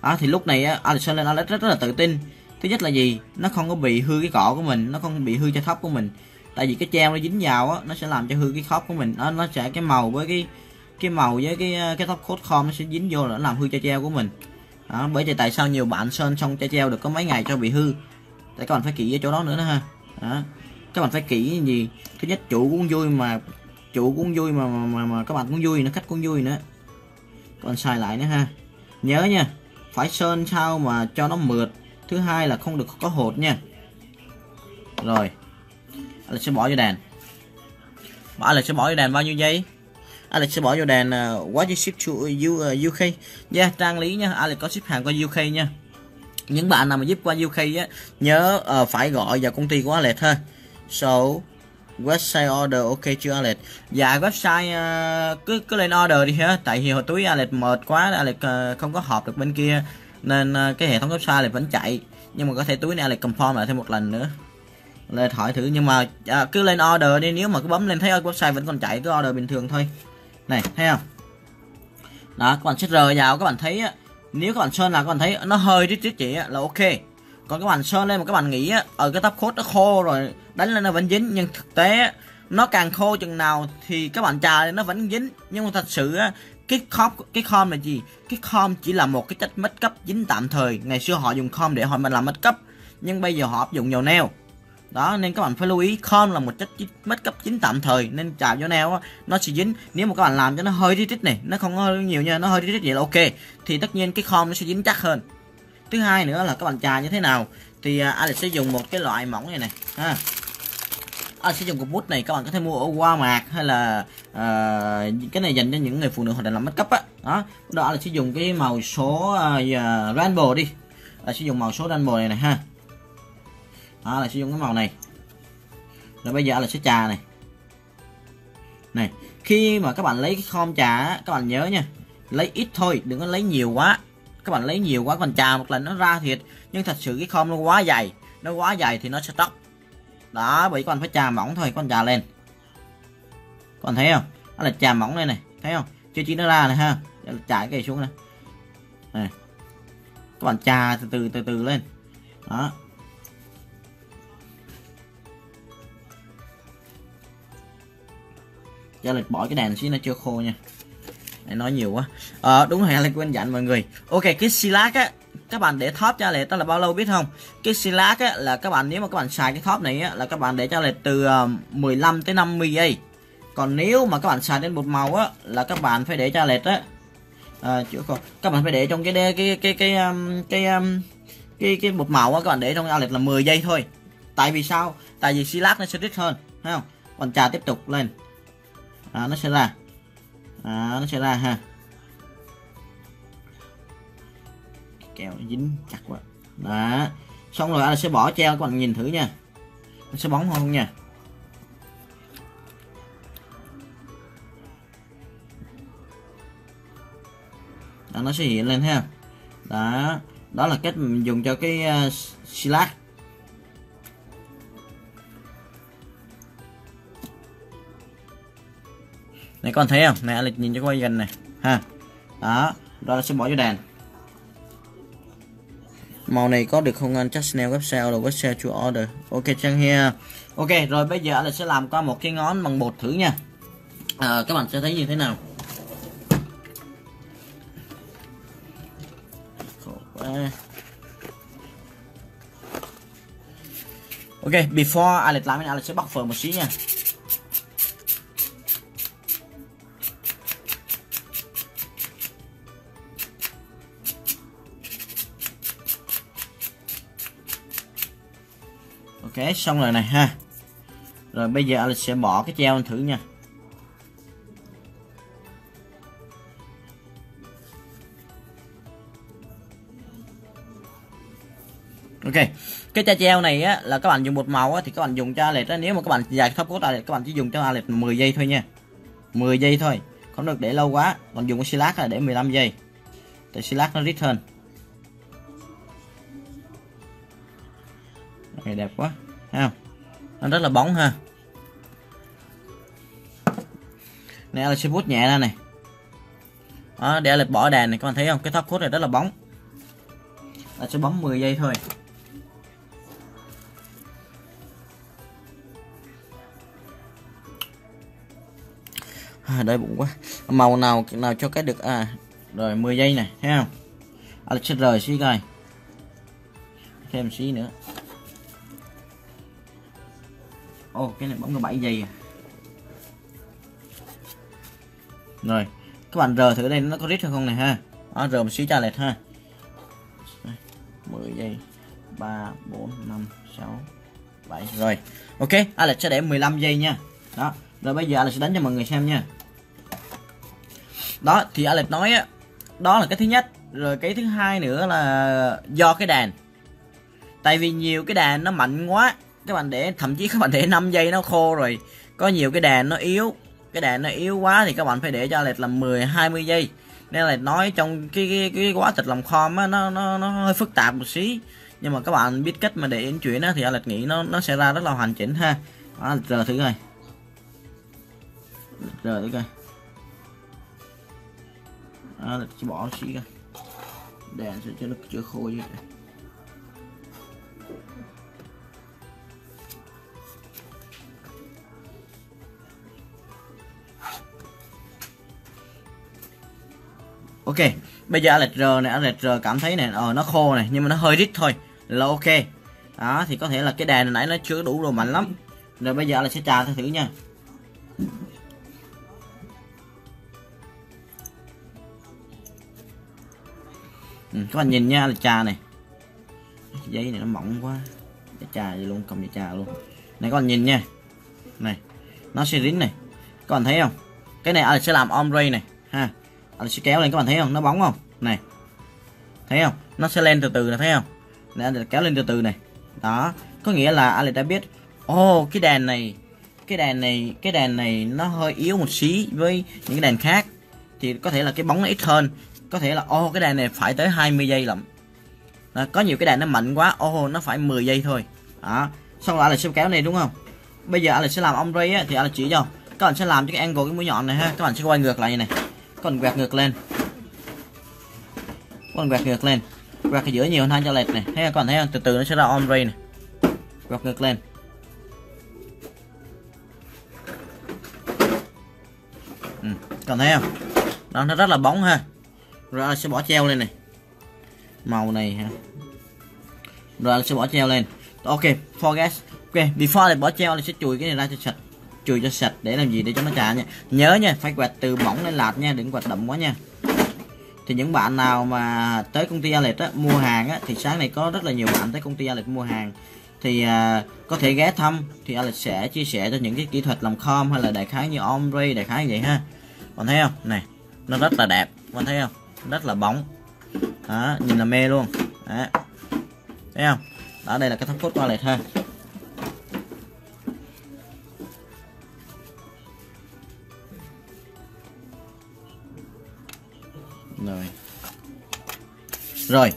Đó thì lúc này Alex sơn lên Alex rất, rất là tự tin. Thứ nhất là gì? Nó không có bị hư cái cọ của mình nó không bị hư cho thóc của mình. Tại vì cái treo nó dính vào á nó sẽ làm cho hư cái khớp của mình. Nó nó sẽ cái màu với cái cái màu với cái ờ, cái thóc coat com nó sẽ dính vô là nó làm hư cho treo của mình. Đó, bởi vì tại sao nhiều bạn sơn xong cho treo được có mấy ngày cho bị hư? Tại các bạn phải kỹ ở chỗ đó nữa đó ha. Đó. các bạn phải kỹ gì? Thứ nhất chủ cũng vui mà chủ cũng vui mà mà, mà, mà các bạn cũng vui nữa khách cũng vui nữa còn xài lại nữa ha. Nhớ nha phải sơn sao mà cho nó mượt. Thứ hai là không được có hột nha. Rồi anh sẽ bỏ vô đèn bỏ là sẽ bỏ vô đèn bao nhiêu giây? Alex sẽ bỏ vô đèn uh, ờ, what you ship to uh, uh, U, uh, UK yeah, trang lý nha Alex có ship hàng qua UK nha. Những bạn nào mà giúp qua UK á nhớ uh, phải gọi vào công ty của Alex ha. So website order ok chưa Alex? Dạ website uh, cứ cứ lên order đi ha. Tại vì hồi túi Alex mệt quá Alex uh, không có họp được bên kia nên uh, cái hệ thống website Alex vẫn chạy. Nhưng mà có thể túi này Alex confirm lại thêm một lần nữa. Lên hỏi thử nhưng mà à, cứ lên order đi. Nếu mà cứ bấm lên thấy website vẫn còn chạy cứ order bình thường thôi. Này thấy không? Đó các bạn sẽ rời vào các bạn thấy á nếu các bạn sơn là các bạn thấy nó hơi rít rít chị là ok còn các bạn sơn lên mà các bạn nghĩ á, ở cái tắp cốt nó khô rồi, đánh lên nó vẫn dính, nhưng thực tế nó càng khô chừng nào thì các bạn trà lên nó vẫn dính. Nhưng mà thật sự á, cái khom cái khom là gì? Cái khom chỉ là một cái chất mất cấp dính tạm thời. Ngày xưa họ dùng khom để họ mình làm mất cấp, nhưng bây giờ họ áp dụng dầu neo. Đó, nên các bạn phải lưu ý, khom là một chất mất cấp dính tạm thời, nên chạm vô neo nó sẽ dính. Nếu mà các bạn làm cho nó hơi rít này, nó không có nhiều nha, nó hơi rít vậy là ok. Thì tất nhiên cái khom nó sẽ dính chắc hơn thứ hai nữa là các bạn trà như thế nào? Thì uh, Alex sẽ dùng một cái loại mỏng này này ha. Anh sẽ dùng cục bút này các bạn có thể mua ở Walmart hay là uh, cái này dành cho những người phụ nữ hoặc là làm makeup á. Đó đó là sử dụng cái màu số uh, rainbow đi. Là sử dụng màu số rainbow này này ha. Đó là sử dụng cái màu này. Rồi bây giờ là sẽ trà này. Này khi mà các bạn lấy cái khom trà các bạn nhớ nha lấy ít thôi đừng có lấy nhiều quá các bạn lấy nhiều quá còn trà một lần nó ra thiệt. Nhưng thật sự cái khom nó quá dày. Nó quá dày thì nó sẽ tóc. Đó, bởi con phải trà mỏng thôi, con chà trà lên. Các bạn thấy không? Đó là trà mỏng đây này. Thấy không? Chưa chín nó ra này ha. Trà cái xuống này. này. Các bạn trà từ từ từ từ lên. Đó. Cho lịch bỏ cái đèn xí nó chưa khô nha này nói nhiều quá. À, đúng rồi lại quên dặn mọi người. Ok cái silac á các bạn để top cho lệ đó là bao lâu biết không? Cái silac á là các bạn nếu mà các bạn xài cái top này á là các bạn để cho lệ từ ờ, 15 tới 50 giây. Còn nếu mà các bạn xài đến bột màu á là các bạn phải để cho lệch á. Ờ, à, chữa không các bạn phải để trong cái cái cái cái cái cái cái, cái bột màu á các bạn để trong outlet là 10 giây thôi. Tại vì sao? Tại vì silac nó sẽ rít hơn thấy không? Còn trà tiếp tục lên. À, nó sẽ ra đó, nó sẽ ra ha. Kẹo nó dính chặt quá. Đó. Xong rồi anh sẽ bỏ treo các bạn nhìn thử nha. Nó sẽ bóng không nha. Đó, nó sẽ hiện lên ha. Đó. Đó là cách mình dùng cho cái à, uh, silat này con thấy không? Anh lịch nhìn cho quay gần này. Ha. Đó đó là sẽ bỏ vô đèn màu này có được không anh? Chắc snail website rồi website to order. Ok chăng here ok rồi bây giờ anh sẽ làm qua một cái ngón bằng bột thử nha. À, các bạn sẽ thấy như thế nào? Ok before Alex làm Alex sẽ bắt phở một xí nha ok, xong rồi này ha. Rồi bây giờ Alex sẽ bỏ cái treo thử nha. Ok, cái chai treo này á, là các bạn dùng một màu á, thì các bạn dùng cho Alex á. Nếu mà các bạn dài thấp cốt Alex, các bạn chỉ dùng cho Alex 10 giây thôi nha. 10 giây thôi, không được để lâu quá. Còn dùng cái silac là để 15 giây. Tại silac nó rít hơn. Này đẹp quá. Ha nó rất là bóng ha. Này là sẽ bút nhẹ ra này. Đó, để Alex bỏ đèn này các bạn thấy không? Cái thóc cốt này rất là bóng. Là sẽ bấm 10 giây thôi. À, đợi bụng quá. Màu nào nào cho cái được à rồi 10 giây này thấy không? À, sẽ rời xí coi. Thêm xí nữa. Ô oh, cái này bóng có 7 giây à. rồi các bạn rờ thử đây nó có rít hay không này ha? À, rờ một xíu cho lệch ha. 10 giây 3 4 5 6 7 rồi ok Alex sẽ để 15 giây nha. Đó rồi bây giờ Alex sẽ đánh cho mọi người xem nha. Đó thì Alex nói á đó là cái thứ nhất rồi cái thứ hai nữa là do cái đàn. Tại vì nhiều cái đàn nó mạnh quá các bạn để thậm chí các bạn để 5 giây nó khô rồi. Có nhiều cái đèn nó yếu. Cái đèn nó yếu quá thì các bạn phải để cho lệch là 10 20 giây. Nên là nói trong cái cái, cái quá trình làm kho á nó nó nó hơi phức tạp một xí. Nhưng mà các bạn biết cách mà để yến chuyển á thì lệch nghĩ nó nó sẽ ra rất là hoàn chỉnh ha. Đó, giờ thử coi. Giờ thử coi. Đó, chỉ bỏ xí coi. Đèn sẽ cho nó chưa khô vậy? Ok bây giờ lệch r này lệch r cảm thấy này ờ nó khô này nhưng mà nó hơi rít thôi là ok. Đó thì có thể là cái đèn nãy nó chưa đủ độ mạnh lắm. Rồi bây giờ là sẽ trà thử nha. Ừ, các bạn nhìn nha là trà này. Giấy này nó mỏng quá. Để trà gì luôn cầm để trà luôn. Này các bạn nhìn nha. Này nó sẽ dính này. Các bạn thấy không? Cái này sẽ làm ombre này ha anh sẽ kéo lên các bạn thấy không? Nó bóng không? Này. Thấy không? Nó sẽ lên từ từ này thấy không? Để anh kéo lên từ từ này. Đó. Có nghĩa là anh đã biết ô oh, cái đèn này cái đèn này cái đèn này nó hơi yếu một xí với những cái đèn khác. Thì có thể là cái bóng nó ít hơn. Có thể là ô oh, cái đèn này phải tới 20 giây lắm đó, có nhiều cái đèn nó mạnh quá ô oh, nó phải 10 giây thôi. Đó. Xong rồi anh sẽ kéo này đúng không? Bây giờ anh sẽ làm ông ray thì anh chỉ cho. Các bạn sẽ làm cho cái angle cái mũi nhọn này ha. Các bạn sẽ quay ngược lại như này còn quẹt ngược lên. Còn quẹt ngược lên. Quẹt ở giữa nhiều hơn hai cho lệch này. Thấy các bạn thấy không? Từ từ nó sẽ ra ombre này. Quẹt ngược lên. Ừ, còn thấy không? Đó nó rất là bóng ha. Rồi sẽ bỏ treo lên này. Màu này ha rồi sẽ bỏ treo lên. Ok forget ok before thì bỏ treo thì sẽ chùi cái này ra cho sạch chùi cho sạch để làm gì để cho nó trà nha. Nhớ nha phải quẹt từ mỏng lên lạt nha đừng quẹt đậm quá nha. Thì những bạn nào mà tới công ty Alex á, mua hàng á, thì sáng này có rất là nhiều bạn tới công ty Alex mua hàng. Thì à, có thể ghé thăm thì Alex sẽ chia sẻ cho những cái kỹ thuật làm com hay là đại khái như ombre đại khái vậy ha. Còn thấy không? Này nó rất là đẹp còn thấy không? Rất là bóng. Đó, nhìn là mê luôn. Đó. thấy không? Đó đây là cái thấp cốt của Alex ha. Rồi. Rồi,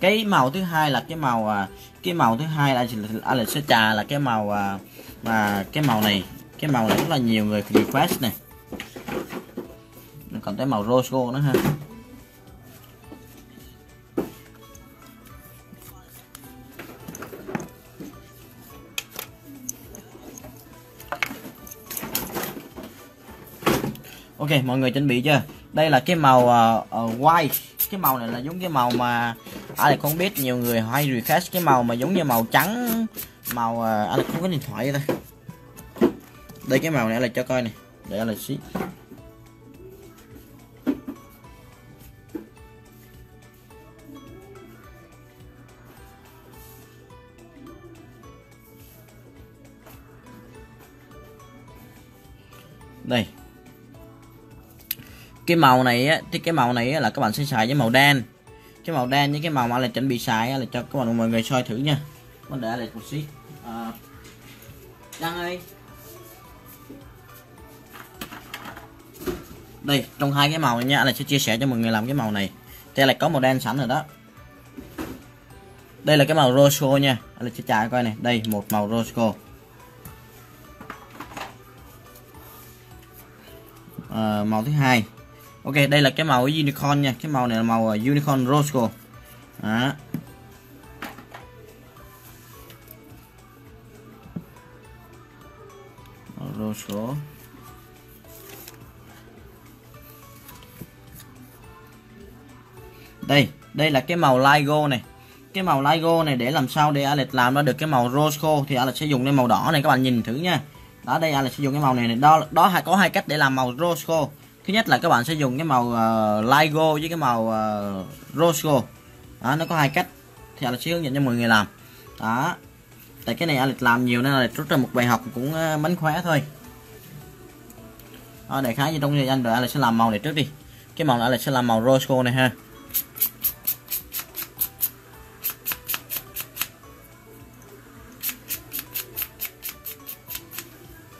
cái màu thứ hai là cái màu à, cái màu thứ hai là Alex à, sẽ trà là cái màu à, mà cái màu này, cái màu này rất là nhiều người request này. Còn tới màu rose gold nữa ha. Ok, mọi người chuẩn bị chưa? Đây là cái màu uh, uh, white. Cái màu này là giống cái màu mà à, ai không biết nhiều người hay request cái màu mà giống như màu trắng màu uh, anh không có điện thoại đây. Đây cái màu này là cho coi này. Để là xí. Cái màu này á thì cái màu này á, là các bạn sẽ xài với màu đen. Cái màu đen với cái màu mà là chuẩn bị xài là cho các bạn mọi người soi thử nha. Mình để lại một xí à, đăng ơi đây trong hai cái màu này nha là sẽ chia sẻ cho mọi người làm cái màu này. Thì là có màu đen sẵn rồi đó. Đây là cái màu rosco nha. Là sẽ trả coi này. Đây một màu rosco à, màu thứ hai ok, đây là cái màu unicorn nha. Cái màu này là màu à, unicorn rose gold. Đó. Rose gold. Đây đây là cái màu LIGO này. Cái màu LIGO này để làm sao để Alex làm ra được cái màu rose gold thì Alex sẽ dùng cái màu đỏ này. Các bạn nhìn thử nha. Đó, đây Alex sẽ dùng cái màu này này. Đó đó, có hai cách để làm màu rose gold thứ nhất là các bạn sẽ dùng cái màu ờ, uh, LIGO với cái màu uh, rose gold. Đó nó có hai cách. Thì là sẽ hướng dẫn cho mọi người làm. Đó. Tại cái này Alex làm nhiều nên là rút ra một bài học cũng uh, mánh khóe thôi. Đó, để khá như trong thời gian rồi Alex sẽ làm màu này trước đi. Cái màu này Alex sẽ làm màu rose gold này ha.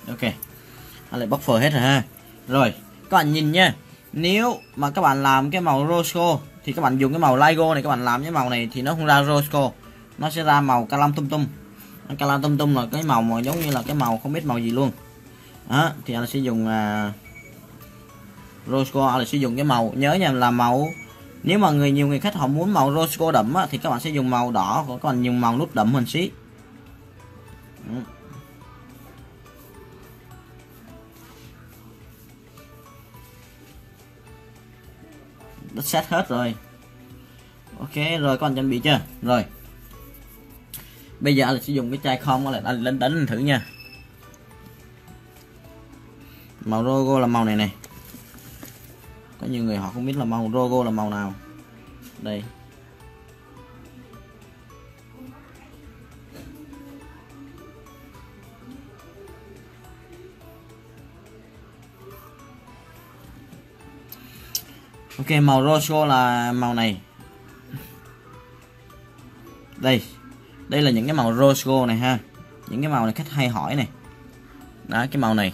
Ok. Anh lại bóc phở hết rồi ha. Rồi các bạn nhìn nha. Nếu mà các bạn làm cái màu rosco thì các bạn dùng cái màu LIGO này các bạn làm cái màu này thì nó không ra rosco nó sẽ ra màu calam tum tum. Calam tum tum là cái màu mà giống như là cái màu không biết màu gì luôn. Đó thì anh sẽ dùng à, uh, rosco anh sẽ dùng cái màu nhớ nha là màu nếu mà người nhiều người khách họ muốn màu rosco đậm á, thì các bạn sẽ dùng màu đỏ của các bạn dùng màu nút đậm hình xí. Đất set hết rồi. Ok, rồi con chuẩn bị chưa? Rồi. Bây giờ là sử dụng cái chai không là anh lên đánh thử nha. Màu logo là màu này này có nhiều người họ không biết là màu logo là màu nào. Đây. Ok màu rosco là màu này. Đây đây là những cái màu rosco này ha. Những cái màu này khách hay hỏi này. Đó cái màu này.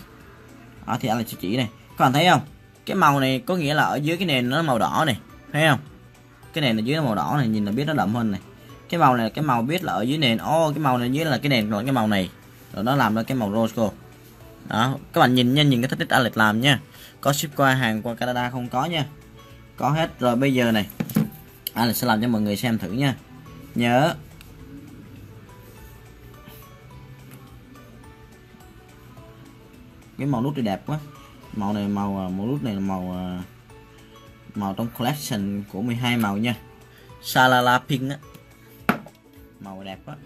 Đó thì anh là chỉ chỉ này. Các bạn thấy không? Cái màu này có nghĩa là ở dưới cái nền nó màu đỏ này. Thấy không? Cái nền ở dưới nó màu đỏ này nhìn là biết nó đậm hơn này. Cái màu này là cái màu biết là ở dưới nền. Ô oh, cái màu này dưới là cái nền rồi cái màu này. Rồi nó làm ra cái màu rosco đó các bạn nhìn nha nhìn cái thích Alex làm nha. Có ship qua hàng qua Canada không có nha có hết. Rồi bây giờ này, anh sẽ làm cho mọi người xem thử nha. Nhớ. Cái màu nút thì đẹp quá. Màu này, màu à, màu nút này là màu à, màu trong collection của 12 màu nha. Salala Pink á. Màu đẹp quá.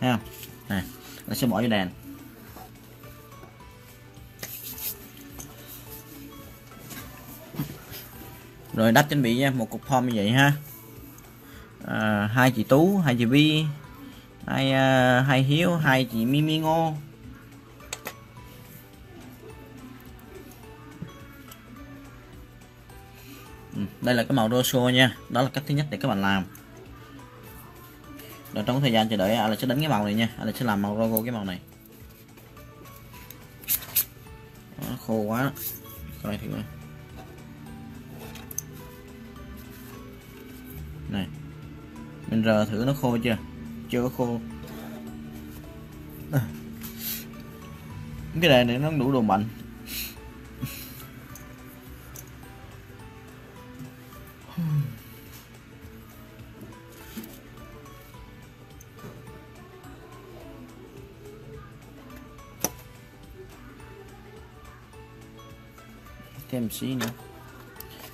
Thấy không? Này, nó sẽ bỏ vô đèn. Rồi đắt chuẩn bị nha một cục form như vậy ha. À, hai chị tú hai chị vi hai uh, hai hiếu hai chị mimi ngô. Ừ, đây là cái màu rosso nha đó là cách thứ nhất để các bạn làm. Rồi trong thời gian chờ đợi anh sẽ đánh cái màu này nha anh sẽ làm màu logo cái màu này. Đó, khô quá coi thử mình rờ thử nó khô chưa? Chưa có khô. À. cái đề này nó đủ độ mạnh. Thêm xí nữa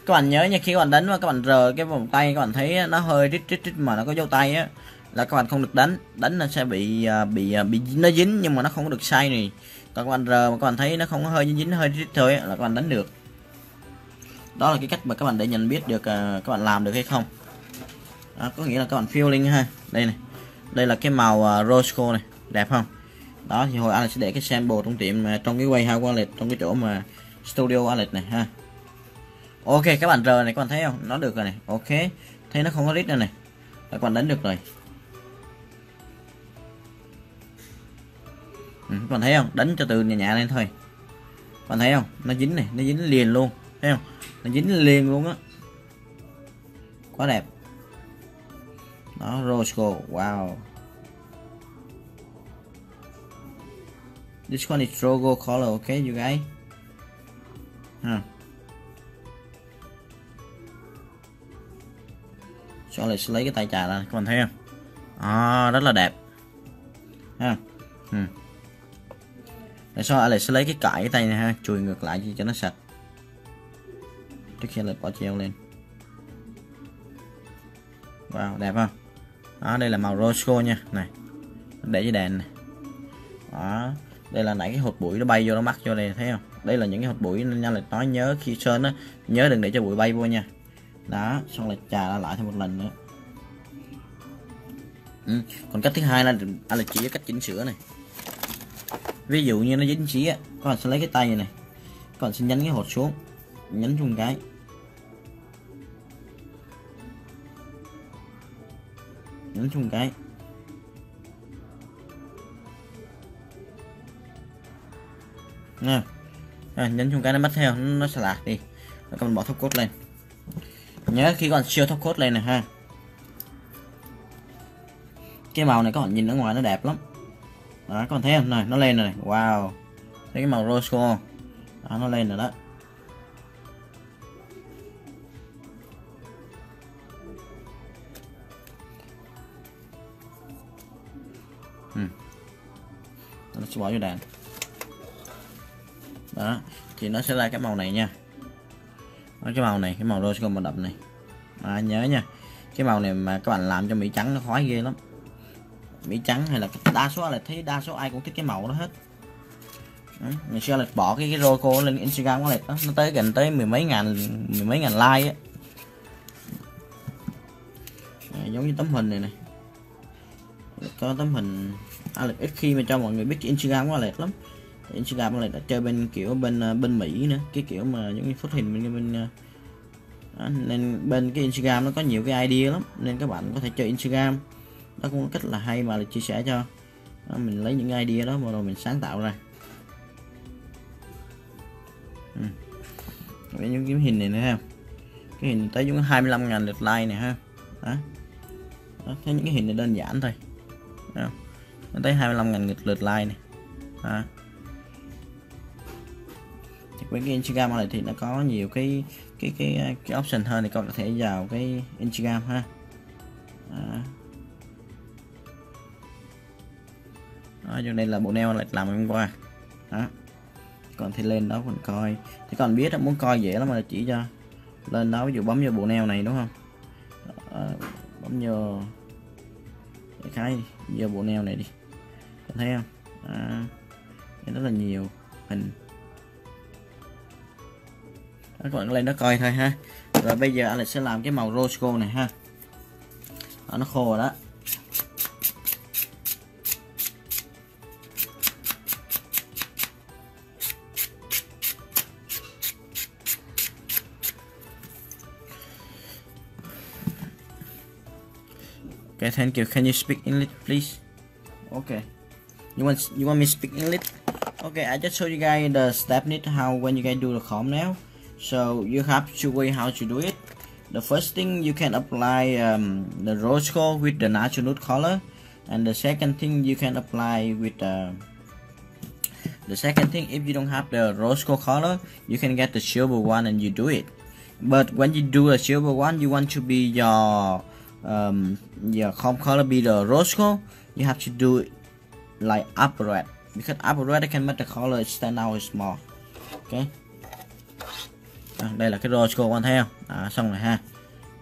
các bạn nhớ nha khi các bạn đánh và các bạn rờ cái vòng tay các bạn thấy nó hơi rít rít rít mà nó có dấu tay á là các bạn không được đánh đánh nó sẽ bị bị bị nó dính nhưng mà nó không có được sai này còn các bạn rờ mà các bạn thấy nó không có hơi dính hơi rít thôi là các bạn đánh được đó là cái cách mà các bạn để nhận biết được các bạn làm được hay không đó, có nghĩa là các bạn feeling ha đây này đây là cái màu rosco này đẹp không đó thì hồi anh sẽ để cái sample trong tiệm trong cái quay hai wallet trong cái chỗ mà studio wallet này ha ok các bạn r này các bạn thấy không? Nó được rồi này. Ok. Thấy nó không có rít nữa này. Các bạn đánh được rồi. Ừ, các bạn thấy không? Đánh cho từ nhà nhà lên thôi. Các bạn thấy không? Nó dính này nó dính liền luôn. Thấy không? Nó dính liền luôn á. Quá đẹp. Đó Roscoe wow. This one is Drogo color. Okay you guys. Ha cho lại lấy cái tay trà ra các bạn thấy không? À, rất là đẹp. Ha. Ừ. để sau Alex sẽ lấy cái cải cái tay này ha chùi ngược lại cho nó sạch. Trước khi lại bỏ treo lên. Wow đẹp không? Đó đây là màu rose nha. Này để dưới đèn này. Đó đây là nãy cái hột bụi nó bay vô nó mắc vô đây thấy không? Đây là những cái hột bụi nên nha là nói nhớ khi sơn á nhớ đừng để cho bụi bay vô nha đó xong lại trà lại thêm một lần nữa. Ừ. còn cách thứ hai là anh là chỉ cách chỉnh sửa này. Ví dụ như nó dính xí á các bạn sẽ lấy cái tay này này các bạn sẽ nhấn cái hột xuống nhấn chung cái. Nhấn chung cái. Nè à, nhấn chung cái nó bắt theo nó sẽ lạc đi. Các bạn bỏ thốc cốt lên nhớ khi còn siêu thóc cốt lên này ha. Cái màu này các bạn nhìn ở ngoài nó đẹp lắm. Đó các bạn thấy không? Này nó lên rồi wow. Thấy cái màu rose không đó, nó lên rồi đó. Ừ. nó sẽ bỏ vô đàn. Đó thì nó sẽ ra cái màu này nha đó, cái màu này cái màu rose màu đậm này. À, nhớ nha. Cái màu này mà các bạn làm cho mỹ trắng nó khói ghê lắm. Mỹ trắng hay là đa số là thấy đa số ai cũng thích cái màu đó hết. Đó. ngày xưa là bỏ cái cái logo lên Instagram của đó nó tới gần tới mười mấy ngàn mười mấy ngàn like á. Giống như tấm hình này này. Có tấm hình Alex ít khi mà cho mọi người biết Instagram của Alex lắm. Instagram này đã chơi bên kiểu bên ờ, bên Mỹ nữa. Cái kiểu mà những cái phút hình bên bên ờ, đó, nên bên cái Instagram nó có nhiều cái idea lắm nên các bạn có thể chơi Instagram. Đó cũng là cách là hay mà là chia sẻ cho đó, mình lấy những idea đó mà rồi mình sáng tạo ra. Ừ. những cái hình này nữa ha. Cái hình tới chúng 25 ngàn lượt like này ha. Đó. đó thấy những cái hình này đơn giản thôi. Đó. tới 25 ngàn lượt like này đó với cái Instagram này thì nó có nhiều cái cái cái cái option hơn thì con có thể vào cái Instagram ha. À. Đó. đó, đây là bộ nail lại làm hôm qua. Đó. Còn thì lên đó mình coi. Thì còn biết muốn coi dễ lắm mà chỉ cho lên đó ví dụ bấm vô bộ nail này đúng không? À, bấm vô cái vô bộ nail này đi. Thấy không? À, rất là nhiều hình các bạn lên đó coi thôi ha rồi bây giờ anh sẽ làm cái màu rose gold này ha đó, nó khô rồi đó Okay, thank you. Can you speak English, please? Okay. You want you want me to speak English? Okay, I just show you guys the step need how when you guys do the comb now. So you have two way how to do it. The first thing you can apply um, the rose gold with the natural nude color, and the second thing you can apply with uh, the second thing if you don't have the rose gold color, you can get the silver one and you do it. But when you do a silver one, you want to be your um, your comb color be the rose gold, you have to do it like upper red because upper red can make the color stand out small. Okay. À, đây là cái Rosco quan theo à, xong rồi ha.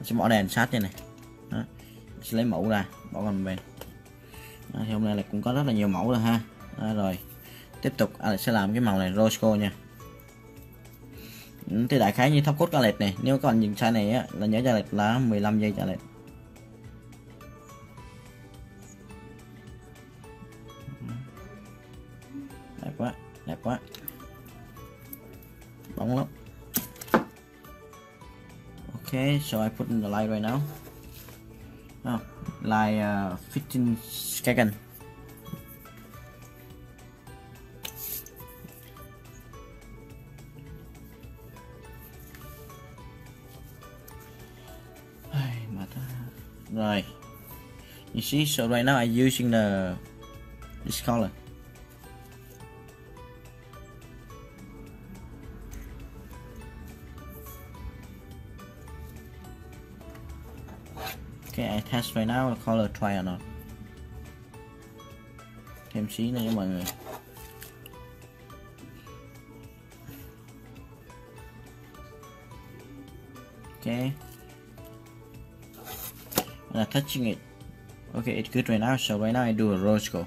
Sẽ bỏ đèn sát như này. Đó. sẽ lấy mẫu ra bỏ còn bên. À, thì hôm nay là cũng có rất là nhiều mẫu rồi ha. À, rồi tiếp tục à, Alex sẽ làm cái màu này Rosco nha. Ừ, thì đại khái như thóc cốt ca lệch này nếu còn nhìn sai này á là nhớ cho lệch là 15 giây trả lệch. So I put in the light right now? Oh, like uh, 15 second right. You see so right now I'm using the this color test right now the color try or not. Thêm xí nữa mọi người. Okay. And touching it. Okay, it's good right now. So right now I do a rose gold.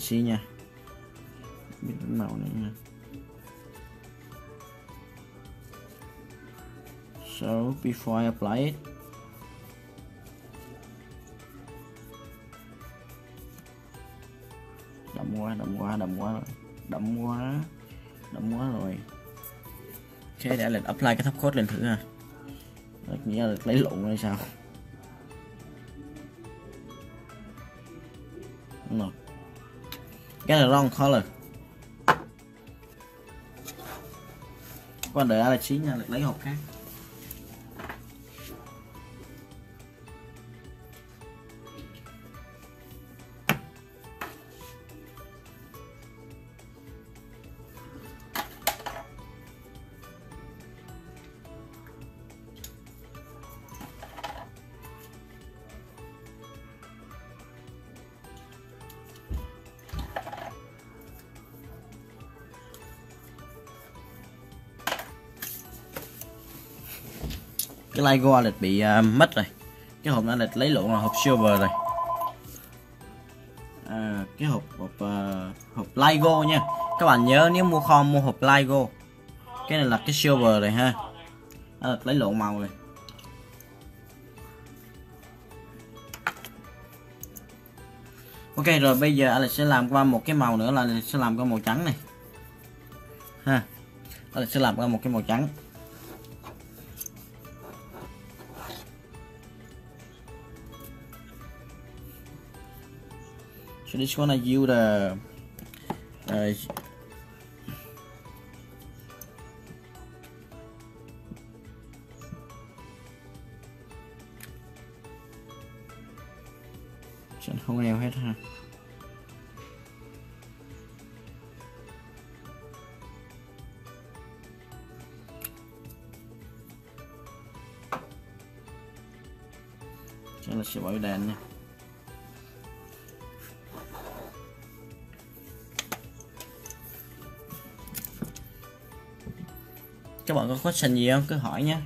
Các xí nha. Biết màu này nha. So before I apply it, đậm quá, đậm quá, đậm quá rồi, đậm quá, đậm quá rồi. Ok, để lên apply cái thấp code lên thử ha. Đó, nghĩa là lấy lộn hay sao? Not Get the wrong color. Con đợi là Alex nha, lấy hộp khác. Cái Lego lịch bị uh, mất rồi. Cái hộp này lịch lấy lộn là hộp silver rồi. À, cái hộp hộp uh, hộp Lego nha. Các bạn nhớ nếu mua kho mua hộp Lego. Cái này là cái silver rồi ha. À, lấy lộn màu rồi. Ok rồi bây giờ Alex sẽ làm qua một cái màu nữa là Alex sẽ làm qua màu trắng này. Ha. Alex sẽ làm qua một cái màu trắng. So this one I use the các bạn có question gì không? Cứ hỏi nhé.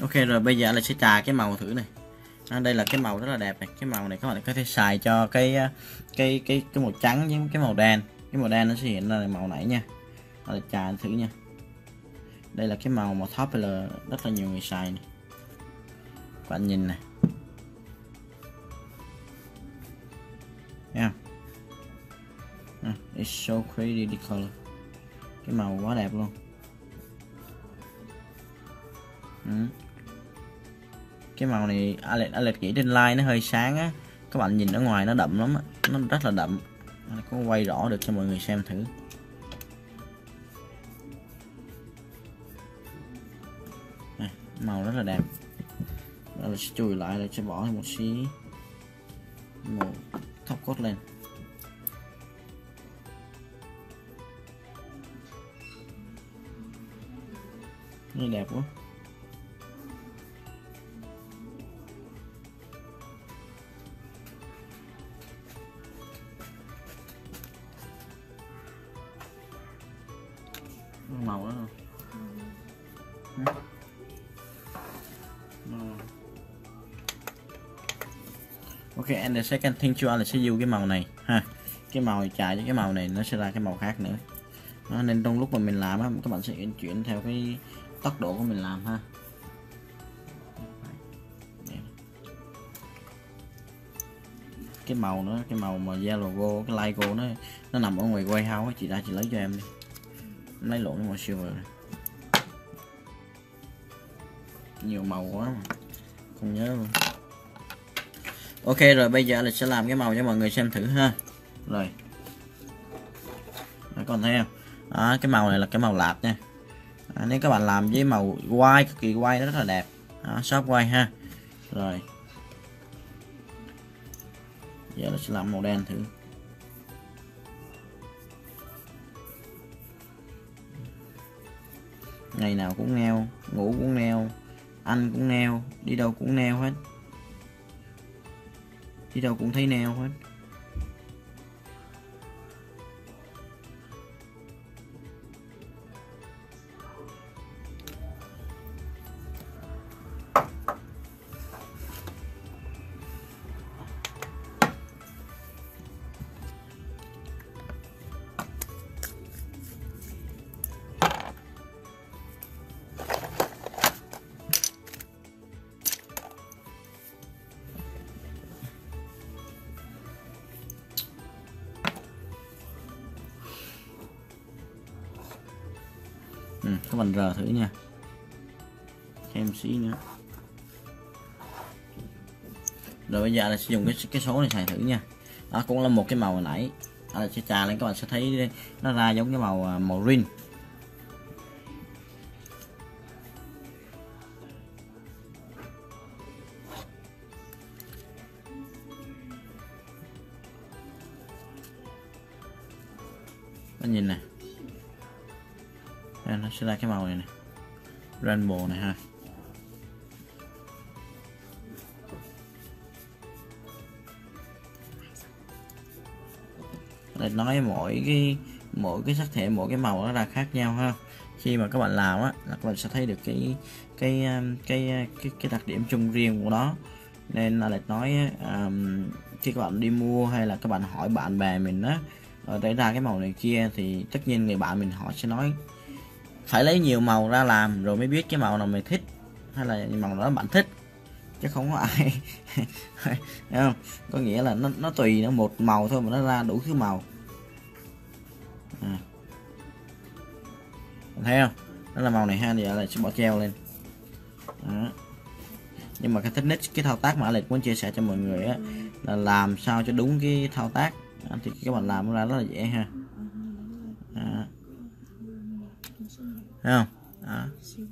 Ok, rồi bây giờ là sẽ trà cái màu thử này à, đây là cái màu rất là đẹp này. Cái màu này các bạn có thể xài cho cái à, cái cái cái màu trắng với cái màu đen. Cái màu đen nó sẽ hiện ra là màu nãy nha. Là trà thử nha. Đây là cái màu mà top là rất là nhiều người xài này. Các bạn nhìn này. Yeah. À, it's so crazy the color. Cái màu quá đẹp luôn. Ừ cái màu này Alex, Alex nghĩ trên line nó hơi sáng á. Các bạn nhìn ở ngoài nó đậm lắm á. Nó rất là đậm. Có quay rõ được cho mọi người xem thử. Này, màu rất là đẹp. Rồi sẽ chùi lại để cho bỏ một xí màu thấp cốt lên. Rất đẹp quá. The second thing cho là sẽ dùng cái màu này ha. Cái màu chạy với cái màu này nó sẽ ra cái màu khác nữa. Đó, nên trong lúc mà mình làm á các bạn sẽ chuyển theo cái tốc độ của mình làm ha. Cái màu nó cái màu mà da logo cái logo nó nó nằm ở ngoài quay hao chị ra chị lấy cho em đi. Lấy lộn cái màu silver này nhiều màu quá mà. Không nhớ luôn ok rồi bây giờ là sẽ làm cái màu cho mọi người xem thử ha. Rồi. Đó, còn thấy không? Đó, cái màu này là cái màu lạt nha. Đó, nếu các bạn làm với màu white cực kỳ white rất là đẹp. Đó, shop white ha. Rồi. Giờ là sẽ làm màu đen thử. Ngày nào cũng neo ngủ cũng neo ăn cũng neo đi đâu cũng neo hết thì đâu cũng thấy neo hết. Giờ thử nha. Thêm xí nữa. Rồi bây giờ là sử dụng cái cái số này xài thử nha. Đó cũng là một cái màu hồi nãy. Đó là sẽ trà lên các bạn sẽ thấy nó ra giống cái màu à, màu green. Rainbow này ha. Để nói mỗi cái mỗi cái sắc thể mỗi cái màu nó là khác nhau ha. Khi mà các bạn làm á là các bạn sẽ thấy được cái cái um, cái cái cái đặc điểm chung riêng của nó. Nên là Lệch nói um, khi các bạn đi mua hay là các bạn hỏi bạn bè mình á ờ, để ra cái màu này kia thì tất nhiên người bạn mình họ sẽ nói phải lấy nhiều màu ra làm rồi mới biết cái màu nào mày thích hay là màu đó bạn thích. Chứ không có ai. Không? Có nghĩa là nó nó tùy nó một màu thôi mà nó ra đủ thứ màu. À. thấy không? Đó là màu này ha giờ là sẽ bỏ treo lên. Đó. nhưng mà cái technique cái thao tác mà lịch muốn chia sẻ cho mọi người á là làm sao cho đúng cái thao tác. Đó, thì các bạn làm ra rất là dễ ha. Thấy không? Đó.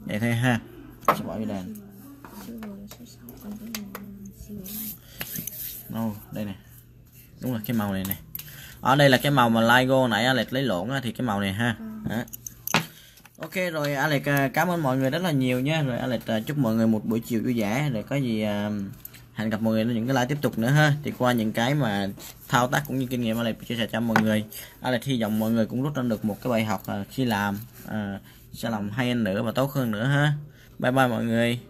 vậy thôi ha. Sẽ bỏ cái đèn no, đây này. Đúng là cái màu này này. Ở đây là cái màu mà Lego nãy Alex lấy lộn á, thì cái màu này ha. Đó. Ok rồi Alex à, cảm ơn mọi người rất là nhiều nha. Rồi Alex à, chúc mọi người một buổi chiều vui vẻ. Rồi có gì à, hẹn gặp mọi người ở những cái live tiếp tục nữa ha. Thì qua những cái mà thao tác cũng như kinh nghiệm Alex chia sẻ cho mọi người. Alex hy vọng mọi người cũng rút ra được một cái bài học khi làm sẽ làm hay hơn nữa và tốt hơn nữa ha. Bye bye mọi người.